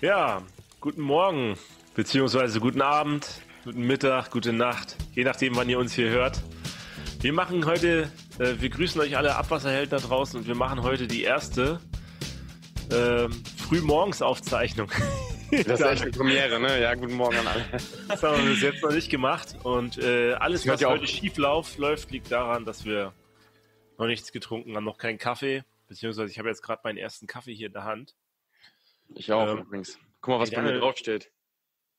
Ja, guten Morgen, beziehungsweise guten Abend, guten Mittag, gute Nacht, je nachdem, wann ihr uns hier hört. Wir machen heute, äh, wir grüßen euch alle Abwasserhelden da draußen und wir machen heute die erste äh, Frühmorgens-Aufzeichnung. Das ist echt eine Premiere, ne? Ja, guten Morgen an alle. Das haben wir bis jetzt noch nicht gemacht und äh, alles, was heute schief läuft, läuft, liegt daran, dass wir noch nichts getrunken haben, noch keinen Kaffee, beziehungsweise ich habe jetzt gerade meinen ersten Kaffee hier in der Hand. Ich auch ähm, übrigens. Guck mal, was bei mir draufsteht.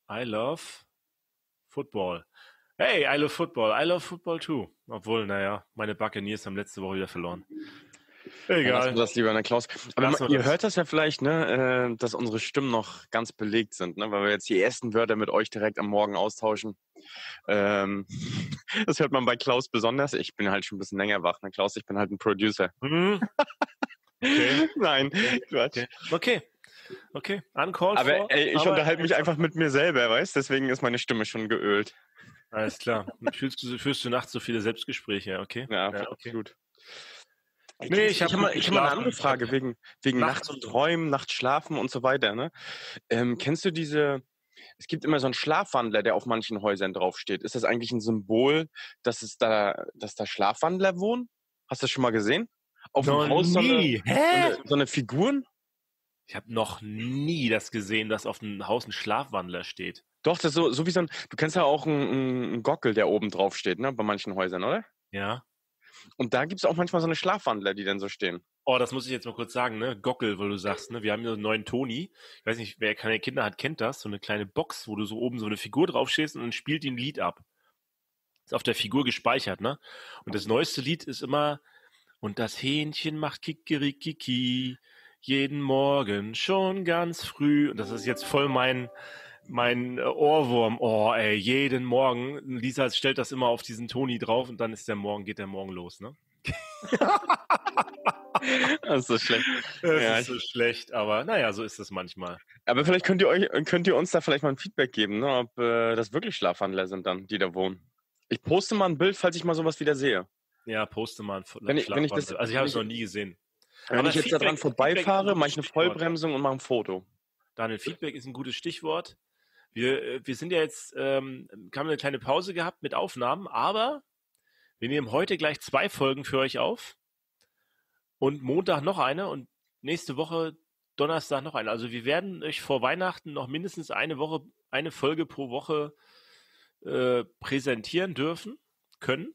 I love football. Hey, I love football. I love football too. Obwohl, naja, meine Buccaneers haben letzte Woche wieder verloren. Egal. Lassen wir das lieber, ne, Klaus. Aber man, ihr das. hört das ja vielleicht, ne, äh, dass unsere Stimmen noch ganz belegt sind, ne, weil wir jetzt die ersten Wörter mit euch direkt am Morgen austauschen. Ähm, das hört man bei Klaus besonders. Ich bin halt schon ein bisschen länger wach, ne, Klaus, ich bin halt ein Producer. Mhm. Okay. Nein, Quatsch. Okay. okay. Okay, uncalled Aber for, ey, ich unterhalte mich einfach mit mir selber, weißt? Deswegen ist meine Stimme schon geölt. Alles klar. Fühlst du, führst du nachts so viele Selbstgespräche, okay? Ja, ja okay. absolut. Nee, ich habe hab, ich hab mal eine andere Frage wegen, wegen Nachts und Träumen, Nachtschlafen und so weiter. Ne? Ähm, kennst du diese, es gibt immer so einen Schlafwandler, der auf manchen Häusern draufsteht. Ist das eigentlich ein Symbol, dass es da, dass da Schlafwandler wohnen? Hast du das schon mal gesehen? Auf dem Haus so eine, so, eine, so eine Figuren? Ich habe noch nie das gesehen, dass auf dem Haus ein Schlafwandler steht. Doch, das ist so, so wie so ein, du kennst ja auch einen, einen Gockel, der oben drauf steht, ne, bei manchen Häusern, oder? Ja. Und da gibt's auch manchmal so eine Schlafwandler, die dann so stehen. Oh, das muss ich jetzt mal kurz sagen, ne? Gockel, weil du sagst, ne? Wir haben hier einen neuen Toni. Ich weiß nicht, wer keine Kinder hat, kennt das. So eine kleine Box, wo du so oben so eine Figur draufstehst und dann spielt die ein Lied ab. Ist auf der Figur gespeichert, ne? Und das neueste Lied ist immer, und das Hähnchen macht Kikerikiki, jeden Morgen schon ganz früh. Und das ist jetzt voll mein, mein Ohrwurm. Oh, ey, jeden Morgen. Lisa stellt das immer auf diesen Toni drauf und dann ist der Morgen, geht der Morgen los, ne? das ist so schlecht. Das ja, ist so schlecht, aber naja, so ist es manchmal. Aber vielleicht könnt ihr euch, könnt ihr uns da vielleicht mal ein Feedback geben, ne, ob äh, das wirklich Schlafwandler sind dann, die da wohnen. Ich poste mal ein Bild, falls ich mal sowas wieder sehe. Ja, poste mal ein wenn ich, wenn ich das, Also ich habe es noch nie gesehen. Wenn ich jetzt Feedback, daran vorbeifahre, mache ich eine Vollbremsung und mache ein Foto. Daniel, Feedback ist ein gutes Stichwort. Wir, äh, wir sind ja jetzt, ähm, haben eine kleine Pause gehabt mit Aufnahmen, aber wir nehmen heute gleich zwei Folgen für euch auf und Montag noch eine und nächste Woche Donnerstag noch eine. Also wir werden euch vor Weihnachten noch mindestens eine Woche, eine Folge pro Woche äh, präsentieren dürfen, können.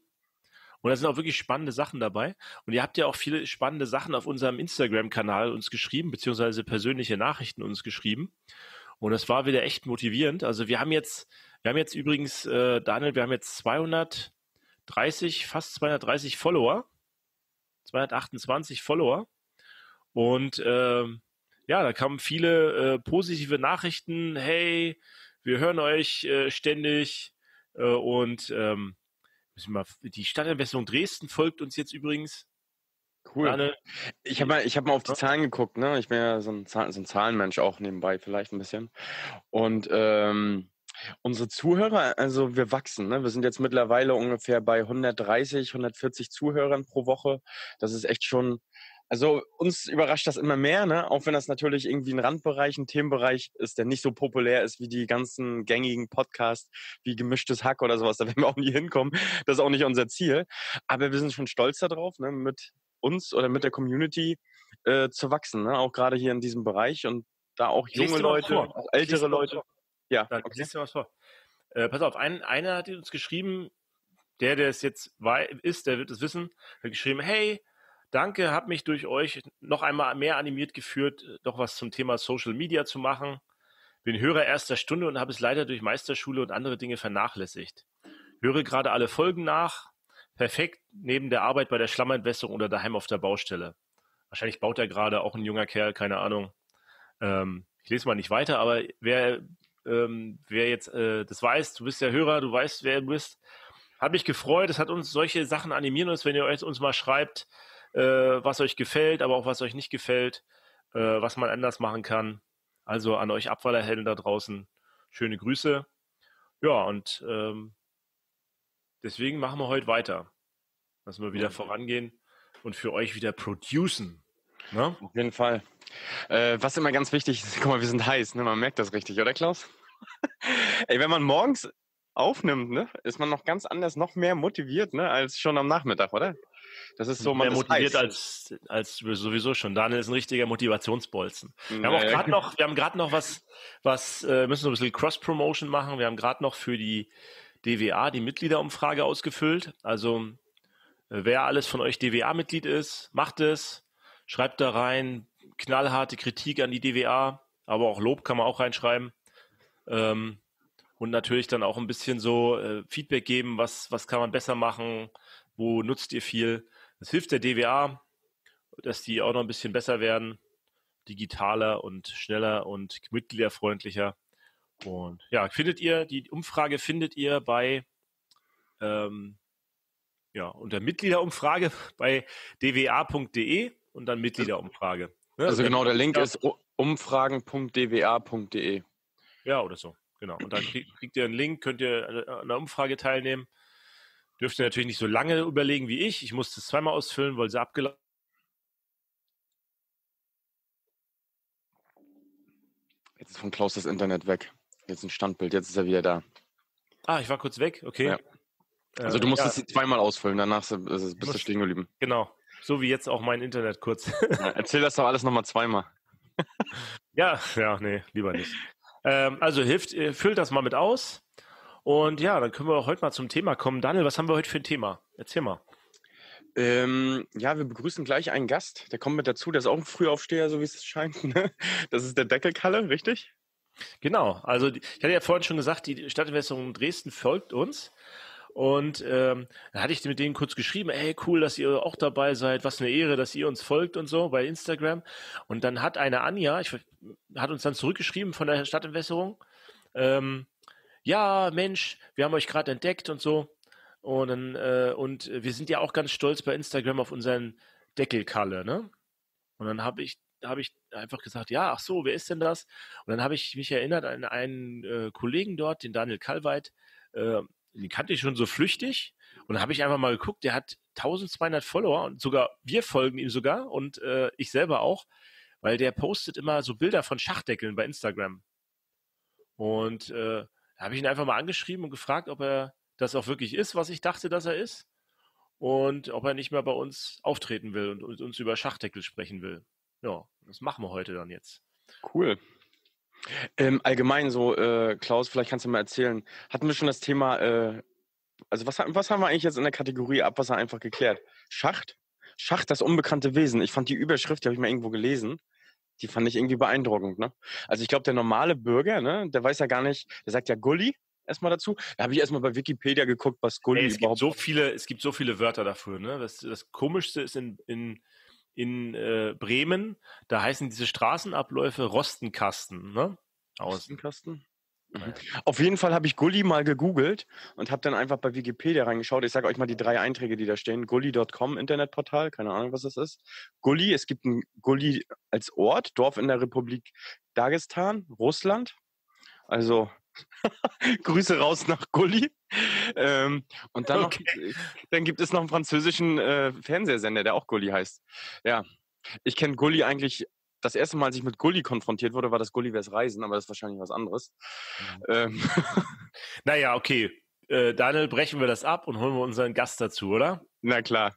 Und da sind auch wirklich spannende Sachen dabei. Und ihr habt ja auch viele spannende Sachen auf unserem Instagram-Kanal uns geschrieben, beziehungsweise persönliche Nachrichten uns geschrieben. Und das war wieder echt motivierend. Also wir haben jetzt, wir haben jetzt übrigens, äh, Daniel, wir haben jetzt 230, fast 230 Follower. 228 Follower. Und äh, ja, da kamen viele äh, positive Nachrichten. Hey, wir hören euch äh, ständig. Äh, und ähm, Müssen wir mal, die Stadtentwässerung Dresden folgt uns jetzt übrigens. Cool. Anne. Ich habe mal, ich hab mal auf die Zahlen geguckt, ne? Ich bin ja so ein, Zahl, so ein Zahlenmensch auch nebenbei vielleicht ein bisschen. Und ähm, unsere Zuhörer, also wir wachsen, ne? Wir sind jetzt mittlerweile ungefähr bei 130, 140 Zuhörern pro Woche. Das ist echt schon also uns überrascht das immer mehr, ne? auch wenn das natürlich irgendwie ein Randbereich, ein Themenbereich ist, der nicht so populär ist wie die ganzen gängigen Podcasts wie gemischtes Hack oder sowas. Da werden wir auch nie hinkommen. Das ist auch nicht unser Ziel. Aber wir sind schon stolz darauf, ne? mit uns oder mit der Community äh, zu wachsen, ne? auch gerade hier in diesem Bereich und da auch junge Leute, auch ältere Leute. Ja, Dann okay. liest du was vor. Äh, pass auf, ein, einer hat uns geschrieben, der, der es jetzt ist, der wird es wissen, hat geschrieben, hey, Danke, habe mich durch euch noch einmal mehr animiert geführt, doch was zum Thema Social Media zu machen. Bin Hörer erster Stunde und habe es leider durch Meisterschule und andere Dinge vernachlässigt. Höre gerade alle Folgen nach. Perfekt neben der Arbeit bei der Schlammerentwässerung oder daheim auf der Baustelle. Wahrscheinlich baut er gerade auch ein junger Kerl, keine Ahnung. Ähm, ich lese mal nicht weiter, aber wer, ähm, wer jetzt äh, das weiß, du bist der Hörer, du weißt, wer du bist, hat mich gefreut. Es hat uns solche Sachen animieren uns, wenn ihr uns mal schreibt, äh, was euch gefällt, aber auch was euch nicht gefällt, äh, was man anders machen kann. Also an euch Abfallerhelden da draußen, schöne Grüße. Ja, und ähm, deswegen machen wir heute weiter. Lassen wir wieder vorangehen und für euch wieder producen. Ne? Auf jeden Fall. Äh, was immer ganz wichtig ist, guck mal, wir sind heiß, ne? man merkt das richtig, oder Klaus? Ey, wenn man morgens aufnimmt, ne, ist man noch ganz anders, noch mehr motiviert, ne, als schon am Nachmittag, oder? Das ist so, man mehr motiviert als, als sowieso schon. Daniel ist ein richtiger Motivationsbolzen. Wir haben auch gerade noch, wir haben gerade noch was, was äh, müssen so ein bisschen Cross-Promotion machen. Wir haben gerade noch für die DWA die Mitgliederumfrage ausgefüllt. Also äh, wer alles von euch DWA-Mitglied ist, macht es, schreibt da rein, knallharte Kritik an die DWA, aber auch Lob kann man auch reinschreiben. Ähm, und natürlich dann auch ein bisschen so äh, Feedback geben, was, was kann man besser machen, wo nutzt ihr viel. Das hilft der DWA, dass die auch noch ein bisschen besser werden, digitaler und schneller und mitgliederfreundlicher. Und ja, findet ihr, die Umfrage findet ihr bei ähm, ja, unter Mitgliederumfrage bei dwa.de und dann Mitgliederumfrage. Ne? Also genau, der Link ist umfragen.dwa.de. Ja, oder so. Genau. Und dann kriegt ihr einen Link, könnt ihr an der Umfrage teilnehmen. Dürft ihr natürlich nicht so lange überlegen wie ich. Ich musste es zweimal ausfüllen, weil sie abgelaufen Jetzt ist von Klaus das Internet weg. Jetzt ein Standbild, jetzt ist er wieder da. Ah, ich war kurz weg, okay. Ja. Also du musstest ja. sie zweimal ausfüllen, danach bist du stehen geblieben. Genau, so wie jetzt auch mein Internet kurz. Ja, erzähl das doch alles nochmal zweimal. ja, ja, nee, lieber nicht. Ähm, also hilft, äh, füllt das mal mit aus. Und ja, dann können wir auch heute mal zum Thema kommen. Daniel, was haben wir heute für ein Thema? Erzähl mal. Ähm, ja, wir begrüßen gleich einen Gast. Der kommt mit dazu. Der ist auch ein Frühaufsteher, so wie es scheint. Ne? Das ist der Deckelkalle, richtig? Genau. Also ich hatte ja vorhin schon gesagt, die Stadtentwässerung Dresden folgt uns. Und ähm, da hatte ich mit denen kurz geschrieben, ey, cool, dass ihr auch dabei seid, was eine Ehre, dass ihr uns folgt und so bei Instagram. Und dann hat eine Anja, ich, hat uns dann zurückgeschrieben von der Stadtentwässerung, ähm, ja, Mensch, wir haben euch gerade entdeckt und so. Und, dann, äh, und wir sind ja auch ganz stolz bei Instagram auf unseren Deckelkalle, ne? Und dann habe ich habe ich einfach gesagt, ja, ach so, wer ist denn das? Und dann habe ich mich erinnert an einen äh, Kollegen dort, den Daniel Kalweit, äh, den kannte ich schon so flüchtig. Und dann habe ich einfach mal geguckt, der hat 1200 Follower und sogar wir folgen ihm sogar und äh, ich selber auch, weil der postet immer so Bilder von Schachdeckeln bei Instagram. Und äh, da habe ich ihn einfach mal angeschrieben und gefragt, ob er das auch wirklich ist, was ich dachte, dass er ist. Und ob er nicht mehr bei uns auftreten will und, uns über Schachdeckel sprechen will. Ja, das machen wir heute dann jetzt. Cool. Ähm, allgemein so, äh, Klaus, vielleicht kannst du mal erzählen, hatten wir schon das Thema, äh, also was, was haben wir eigentlich jetzt in der Kategorie Abwasser einfach geklärt? Schacht? Schacht, das unbekannte Wesen. Ich fand die Überschrift, die habe ich mal irgendwo gelesen, die fand ich irgendwie beeindruckend. Ne? Also ich glaube, der normale Bürger, ne, der weiß ja gar nicht, der sagt ja Gully erstmal dazu. Da habe ich erstmal bei Wikipedia geguckt, was Gully Ey, es überhaupt... Gibt so viele, es gibt so viele Wörter dafür. Ne? Das, das Komischste ist in, in in äh, Bremen, da heißen diese Straßenabläufe Rostenkasten. Ne? Rostenkasten? Mhm. Auf jeden Fall habe ich Gully mal gegoogelt und habe dann einfach bei Wikipedia reingeschaut. Ich sage euch mal die drei Einträge, die da stehen. Gully.com, Internetportal, keine Ahnung, was das ist. Gully, es gibt ein Gully als Ort, Dorf in der Republik Dagestan, Russland. Also Grüße raus nach Gully. Ähm, und dann, okay. noch, dann gibt es noch einen französischen äh, Fernsehsender, der auch Gully heißt. Ja, ich kenne Gully eigentlich. Das erste Mal, als ich mit Gully konfrontiert wurde, war das Gullivers Reisen, aber das ist wahrscheinlich was anderes. Mhm. Ähm. Naja, okay. Äh, Daniel, brechen wir das ab und holen wir unseren Gast dazu, oder? Na klar.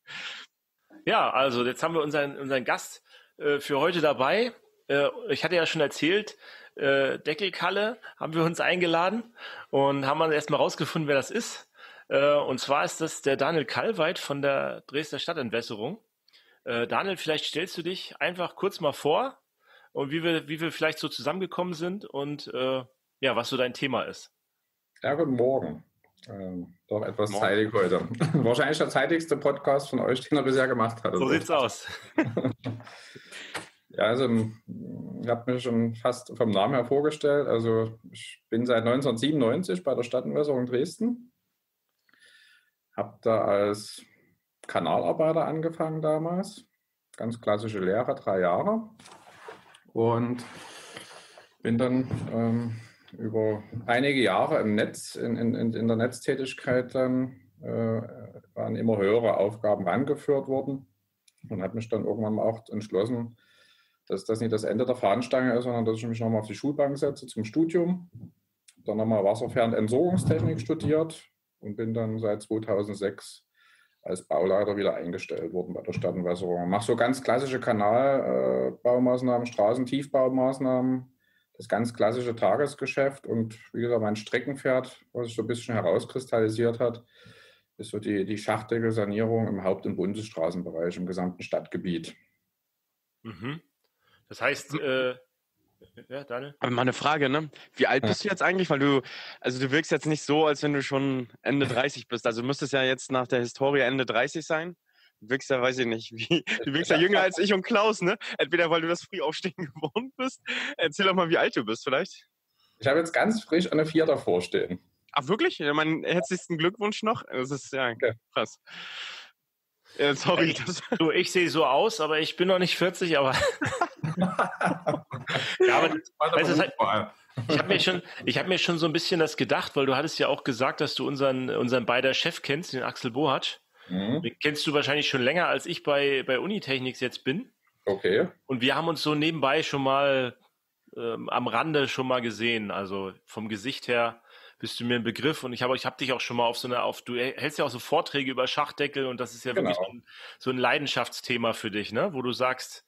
Ja, also jetzt haben wir unseren, unseren Gast äh, für heute dabei. Äh, ich hatte ja schon erzählt, äh, Deckelkalle haben wir uns eingeladen und haben dann erstmal rausgefunden, wer das ist. Äh, und zwar ist das der Daniel Kallweit von der Dresdner Stadtentwässerung. Äh, Daniel, vielleicht stellst du dich einfach kurz mal vor und wie wir, wie wir vielleicht so zusammengekommen sind und äh, ja, was so dein Thema ist. Ja, guten Morgen. Ähm, doch etwas Morgen. zeitig heute. Wahrscheinlich der zeitigste Podcast von euch, den er bisher gemacht hat. So sieht's aus. Ja, also ich habe mich schon fast vom Namen her vorgestellt. Also ich bin seit 1997 bei der Stadtentwässerung Dresden. Habe da als Kanalarbeiter angefangen damals. Ganz klassische Lehre, drei Jahre. Und bin dann ähm, über einige Jahre im Netz, in, in, in der Netztätigkeit dann äh, an immer höhere Aufgaben rangeführt worden und habe mich dann irgendwann mal auch entschlossen, dass das nicht das Ende der Fahnenstange ist, sondern dass ich mich nochmal auf die Schulbank setze zum Studium. Dann nochmal Wasserfern- Entsorgungstechnik studiert und bin dann seit 2006 als Bauleiter wieder eingestellt worden bei der Stadtentwässerung. Mache so ganz klassische Kanalbaumaßnahmen, Straßentiefbaumaßnahmen, das ganz klassische Tagesgeschäft und wie gesagt, mein Streckenpferd, was sich so ein bisschen herauskristallisiert hat, ist so die, die Schachtdeckelsanierung im Haupt- und Bundesstraßenbereich im gesamten Stadtgebiet. Mhm. Das heißt, äh, ja, Daniel? Aber mal eine Frage, ne? Wie alt bist du jetzt eigentlich? Weil du, also du wirkst jetzt nicht so, als wenn du schon Ende 30 bist. Also müsstest ja jetzt nach der Historie Ende 30 sein. Du wirkst ja, weiß ich nicht, wie, du wirkst ja jünger als ich und Klaus, ne? Entweder weil du das früh aufstehen gewohnt bist. Erzähl doch mal, wie alt du bist vielleicht. Ich habe jetzt ganz frisch eine Vier davor stehen. Ach, wirklich? Ja, meinen herzlichsten Glückwunsch noch. Das ist ja okay. krass. Ja, sorry. Ich, du, ich sehe so aus, aber ich bin noch nicht 40, aber. ja, aber weißt, halt, ich habe mir, schon, mir schon so ein bisschen das gedacht, weil du hattest ja auch gesagt, dass du unseren, unseren beider Chef kennst, den Axel Bohatsch. Mhm. Den kennst du wahrscheinlich schon länger, als ich bei, bei Unitechnics jetzt bin. Okay. Und wir haben uns so nebenbei schon mal ähm, am Rande schon mal gesehen. Also vom Gesicht her bist du mir ein Begriff und ich habe ich hab dich auch schon mal auf so eine, auf, du hältst ja auch so Vorträge über Schachdeckel und das ist ja genau. wirklich so ein, so ein, Leidenschaftsthema für dich, ne? Wo du sagst,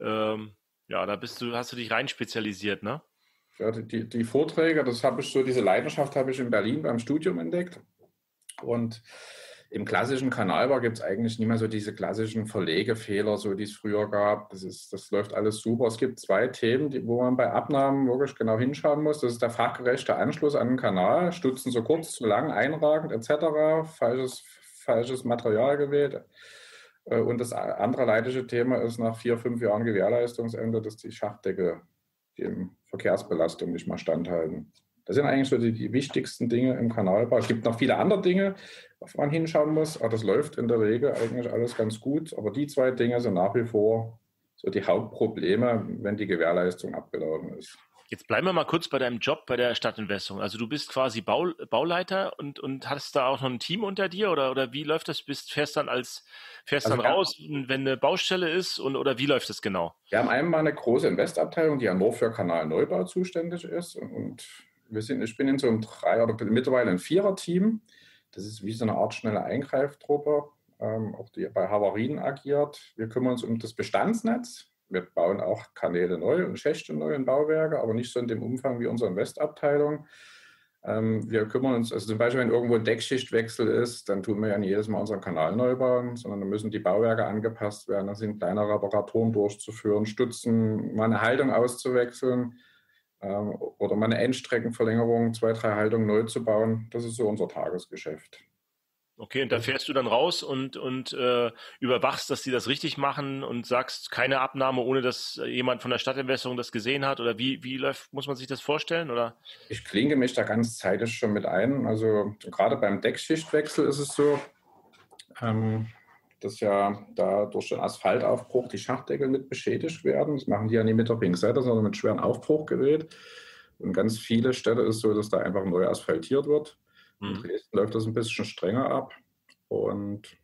ähm, ja, da bist du, hast du dich rein spezialisiert, ne? Ja, die, die Vorträge, das habe ich so, diese Leidenschaft habe ich in Berlin beim Studium entdeckt. Und im klassischen Kanalbau gibt es eigentlich nicht mehr so diese klassischen Verlegefehler, so die es früher gab. Das, ist, das läuft alles super. Es gibt zwei Themen, die, wo man bei Abnahmen wirklich genau hinschauen muss. Das ist der fachgerechte Anschluss an den Kanal. Stutzen zu kurz, zu lang, einragend etc. Falsches, falsches Material gewählt. Äh, und das andere leidige Thema ist nach vier, fünf Jahren Gewährleistungsende, dass die Schachtdecke dem Verkehrsbelastung nicht mehr standhalten. Das sind eigentlich so die, die, wichtigsten Dinge im Kanalbau. Es gibt noch viele andere Dinge, auf man hinschauen muss, aber das läuft in der Regel eigentlich alles ganz gut. Aber die zwei Dinge sind nach wie vor so die Hauptprobleme, wenn die Gewährleistung abgelaufen ist. Jetzt bleiben wir mal kurz bei deinem Job bei der Stadtinvestung. Also du bist quasi Bau, Bauleiter und, und hast da auch noch ein Team unter dir oder, oder wie läuft das? Bist fährst dann als fährst also dann raus, wenn eine Baustelle ist und oder wie läuft das genau? Wir haben einmal eine große Investabteilung, die ja nur für Kanalneubau zuständig ist und wir sind, ich bin in so einem drei oder mittlerweile ein Vierer-Team. Das ist wie so eine Art schnelle Eingreiftruppe, ähm, auch die bei Havarien agiert. Wir kümmern uns um das Bestandsnetz. Wir bauen auch Kanäle neu und Schächte neu in Bauwerke, aber nicht so in dem Umfang wie unsere Westabteilung. Ähm, wir kümmern uns, also zum Beispiel, wenn irgendwo ein Deckschichtwechsel ist, dann tun wir ja nicht jedes Mal unseren Kanal neu bauen, sondern dann müssen die Bauwerke angepasst werden. Da sind kleine Reparaturen durchzuführen, Stützen, mal eine Haltung auszuwechseln ähm, oder mal eine Endstreckenverlängerung, zwei, drei Haltungen neu zu bauen. Das ist so unser Tagesgeschäft. Okay, und da fährst du dann raus und, und äh, überwachst, dass die das richtig machen und sagst, keine Abnahme, ohne dass jemand von der Stadtentwässerung das gesehen hat? Oder wie, wie läuft, muss man sich das vorstellen? Oder? Ich klinge mich da ganz zeitig schon mit ein. Also gerade beim Deckschichtwechsel ist es so, ähm, dass ja da durch den Asphaltaufbruch die Schachtdeckel mit beschädigt werden. Das machen die ja nicht mit der Pinzette, sondern mit schweren Aufbruchgerät. Und ganz viele Städte ist so, dass da einfach neu asphaltiert wird. In Dresden läuft das ein bisschen strenger ab. Und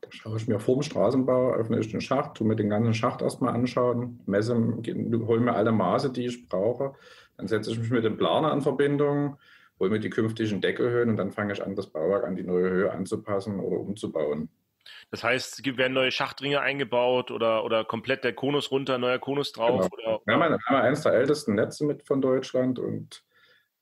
da schaue ich mir vor dem Straßenbau, öffne ich den Schacht, tue mir den ganzen Schacht erstmal anschauen, messe, hole mir alle Maße, die ich brauche. Dann setze ich mich mit dem Planer in Verbindung, hole mir die künftigen Deckelhöhen und dann fange ich an, das Bauwerk an die neue Höhe anzupassen oder umzubauen. Das heißt, es werden neue Schachtringe eingebaut oder, oder komplett der Konus runter, neuer Konus drauf? Genau. Oder, wir, haben, wir haben eines der ältesten Netze mit von Deutschland und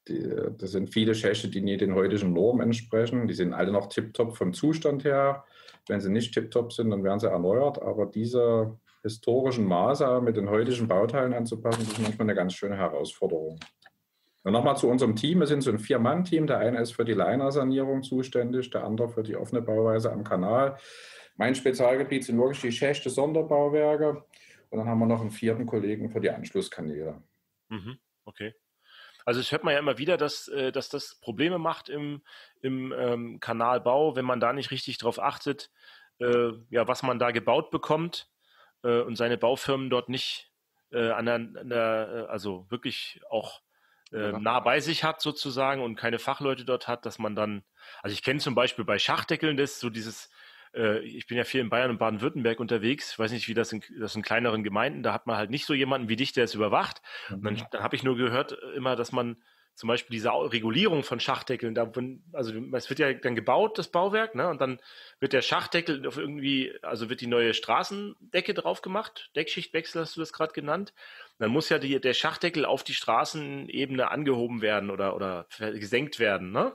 die, das sind viele Schächte, die nicht den heutigen Normen entsprechen. Die sind alle noch tiptop vom Zustand her. Wenn sie nicht tiptop sind, dann werden sie erneuert. Aber diese historischen Maße mit den heutigen Bauteilen anzupassen, ist manchmal eine ganz schöne Herausforderung. Und nochmal zu unserem Team. Wir sind so ein Vier-Mann-Team. Der eine ist für die Liner-Sanierung zuständig, der andere für die offene Bauweise am Kanal. Mein Spezialgebiet sind wirklich die Schächte, Sonderbauwerke. Und dann haben wir noch einen vierten Kollegen für die Anschlusskanäle. Mhm, okay. Also es hört man ja immer wieder, dass, äh, dass das Probleme macht im, im ähm, Kanalbau, wenn man da nicht richtig drauf achtet, äh, ja, was man da gebaut bekommt äh, und seine Baufirmen dort nicht äh, an der, an der, äh, also wirklich auch äh, nah bei sich hat sozusagen und keine Fachleute dort hat, dass man dann, also ich kenne zum Beispiel bei Schachdeckeln das so dieses äh, ich bin ja viel in Bayern und Baden-Württemberg unterwegs. Ich weiß nicht, wie das in, das in kleineren Gemeinden, da hat man halt nicht so jemanden wie dich, der es überwacht. Und dann, mhm. dann habe ich nur gehört äh, immer, dass man zum Beispiel diese Regulierung von Schachdeckeln, da, also es wird ja dann gebaut, das Bauwerk, ne? Und dann wird der Schachdeckel auf irgendwie, also wird die neue Straßendecke drauf gemacht, Deckschichtwechsel hast du das gerade genannt. dann muss ja die, der Schachdeckel auf die Straßenebene angehoben werden oder, oder gesenkt werden, ne?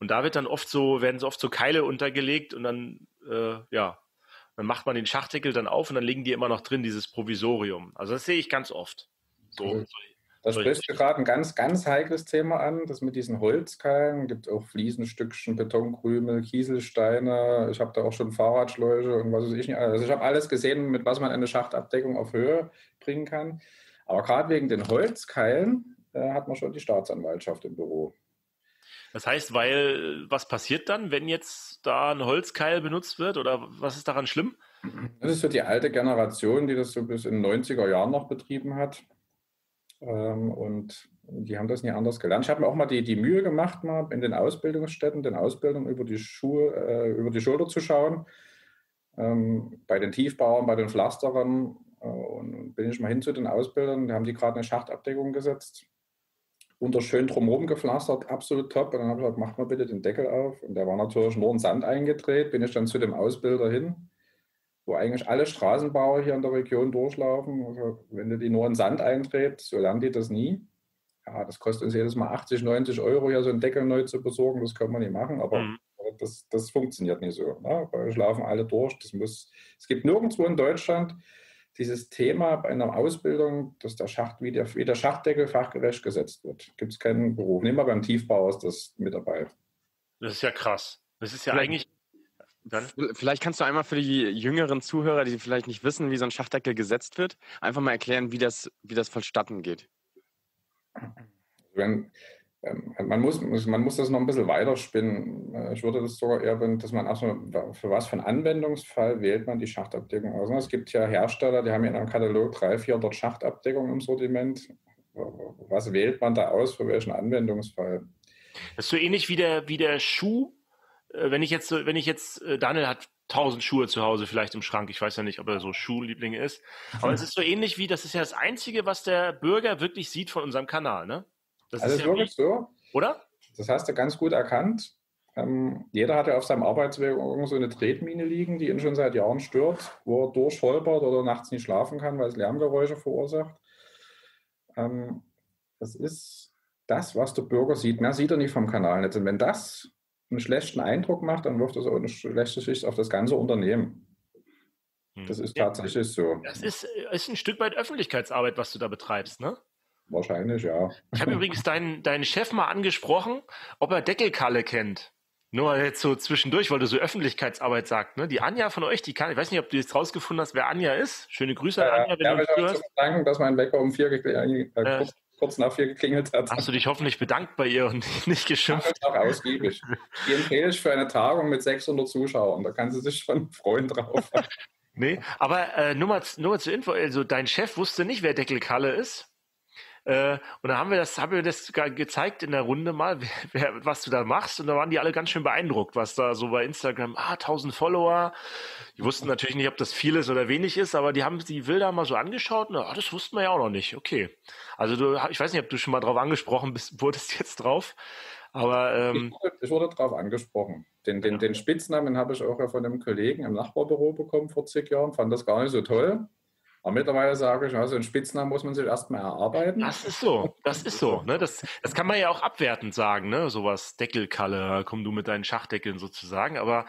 Und da wird dann oft so, werden so oft so Keile untergelegt und dann, äh, ja, dann macht man den Schachdeckel dann auf und dann legen die immer noch drin, dieses Provisorium. Also das sehe ich ganz oft. So, mhm. Da sprichst du gerade ein ganz, ganz heikles Thema an, das mit diesen Holzkeilen. Es gibt auch Fliesenstückchen, Betonkrümel, Kieselsteine. Ich habe da auch schon Fahrradschläuche und was weiß ich nicht. Also ich habe alles gesehen, mit was man eine Schachtabdeckung auf Höhe bringen kann. Aber gerade wegen den Holzkeilen äh, hat man schon die Staatsanwaltschaft im Büro. Das heißt, weil was passiert dann, wenn jetzt da ein Holzkeil benutzt wird oder was ist daran schlimm? Das ist so die alte Generation, die das so bis in den 90er Jahren noch betrieben hat. Ähm, und die haben das nie anders gelernt. Ich habe mir auch mal die, die Mühe gemacht, mal in den Ausbildungsstätten, den Ausbildungen über die Schuhe, äh, über die Schulter zu schauen. Ähm, bei den Tiefbauern, bei den Pflasterern. Äh, und bin ich mal hin zu den Ausbildern, da haben die gerade eine Schachtabdeckung gesetzt unter schön drumherum gepflastert, absolut top. Und dann habe ich gesagt, mach mal bitte den Deckel auf. Und der war natürlich nur in Sand eingedreht. Bin ich dann zu dem Ausbilder hin, wo eigentlich alle Straßenbauer hier in der Region durchlaufen. Also, wenn du die nur in Sand eindreht, so lernen die das nie. Ja, das kostet uns jedes Mal 80, 90 Euro, hier so einen Deckel neu zu besorgen. Das können wir nicht machen, aber mhm. das, das funktioniert nicht so. Ne? Bei euch laufen alle durch. Das muss, es gibt nirgendwo in Deutschland dieses Thema bei einer Ausbildung, dass der Schacht wie der, wie der Schachtdeckel fachgerecht gesetzt wird. Gibt es keinen Beruf. Nehmen wir beim Tiefbau ist das mit dabei. Das ist ja krass. Das ist ja vielleicht, eigentlich. Dann vielleicht kannst du einmal für die jüngeren Zuhörer, die vielleicht nicht wissen, wie so ein Schachtdeckel gesetzt wird, einfach mal erklären, wie das, wie das vonstatten geht. Wenn, man muss, man muss das noch ein bisschen weiterspinnen. Äh, ich würde das sogar eher, dass man erstmal, für was für einen Anwendungsfall wählt man die Schachtabdeckung aus. Es gibt ja Hersteller, die haben in einem Katalog 300, 400 Schachtabdeckungen im Sortiment. Was wählt man da aus, für welchen Anwendungsfall? Das ist so ähnlich wie der, wie der Schuh. Äh, wenn ich jetzt, wenn ich jetzt, äh, Daniel hat tausend Schuhe zu Hause vielleicht im Schrank. Ich weiß ja nicht, ob er so Schuhliebling ist. Aber es ist so ähnlich wie, das ist ja das Einzige, was der Bürger wirklich sieht von unserem Kanal, ne? Das also ist, ja wirklich so. Oder? Das hast du ganz gut erkannt. Ähm, jeder hat ja auf seinem Arbeitsweg irgendwo so eine Tretmine liegen, die ihn schon seit Jahren stört, wo er durchholpert oder nachts nicht schlafen kann, weil es Lärmgeräusche verursacht. Ähm, das ist das, was der Bürger sieht. Mehr sieht er nicht vom Kanal nicht. Und wenn das einen schlechten Eindruck macht, dann wirft das auch eine schlechte Sicht auf das ganze Unternehmen. Hm. Das ist tatsächlich so. Das ist, ist ein Stück weit Öffentlichkeitsarbeit, was du da betreibst, ne? Wahrscheinlich, ja. Ich habe übrigens deinen, deinen Chef mal angesprochen, ob er Deckelkalle kennt. Nur jetzt so zwischendurch, weil du so Öffentlichkeitsarbeit sagst, ne? Die Anja von euch, die kann, ich weiß nicht, ob du jetzt rausgefunden hast, wer Anja ist. Schöne Grüße an Anja, wenn ja, du uns hörst. Danken, dass mein Wecker um vier äh, äh, kurz, kurz, nach vier geklingelt hat. Hast du dich hoffentlich bedankt bei ihr und nicht geschimpft? Ja, auch ausgiebig. Die empfehle ich für eine Tagung mit 600 Zuschauern. Da kann sie sich schon freuen drauf. nee, aber äh, nur, mal, nur mal zur Info, also dein Chef wusste nicht, wer Deckelkalle ist. Äh, und dann haben wir das, haben wir das gezeigt in der Runde mal, wer, wer, was du da machst. Und da waren die alle ganz schön beeindruckt, was da so bei Instagram, ah, 1000 Follower. Die wussten natürlich nicht, ob das viel ist oder wenig ist, aber die haben die Bilder mal so angeschaut und ah, das wussten wir ja auch noch nicht. Okay. Also du, ich weiß nicht, ob du schon mal drauf angesprochen bist, wurdest jetzt drauf. Aber ähm, ich, wurde, ich wurde drauf angesprochen. Den, den, den Spitznamen habe ich auch von einem Kollegen im Nachbarbüro bekommen vor zig Jahren, fand das gar nicht so toll. Aber mittlerweile sage ich, also einen Spitznamen muss man sich erstmal erarbeiten. Das ist so, das ist so. Ne? Das, das kann man ja auch abwertend sagen, ne? Sowas, Deckelkalle, komm du mit deinen Schachdeckeln sozusagen. Aber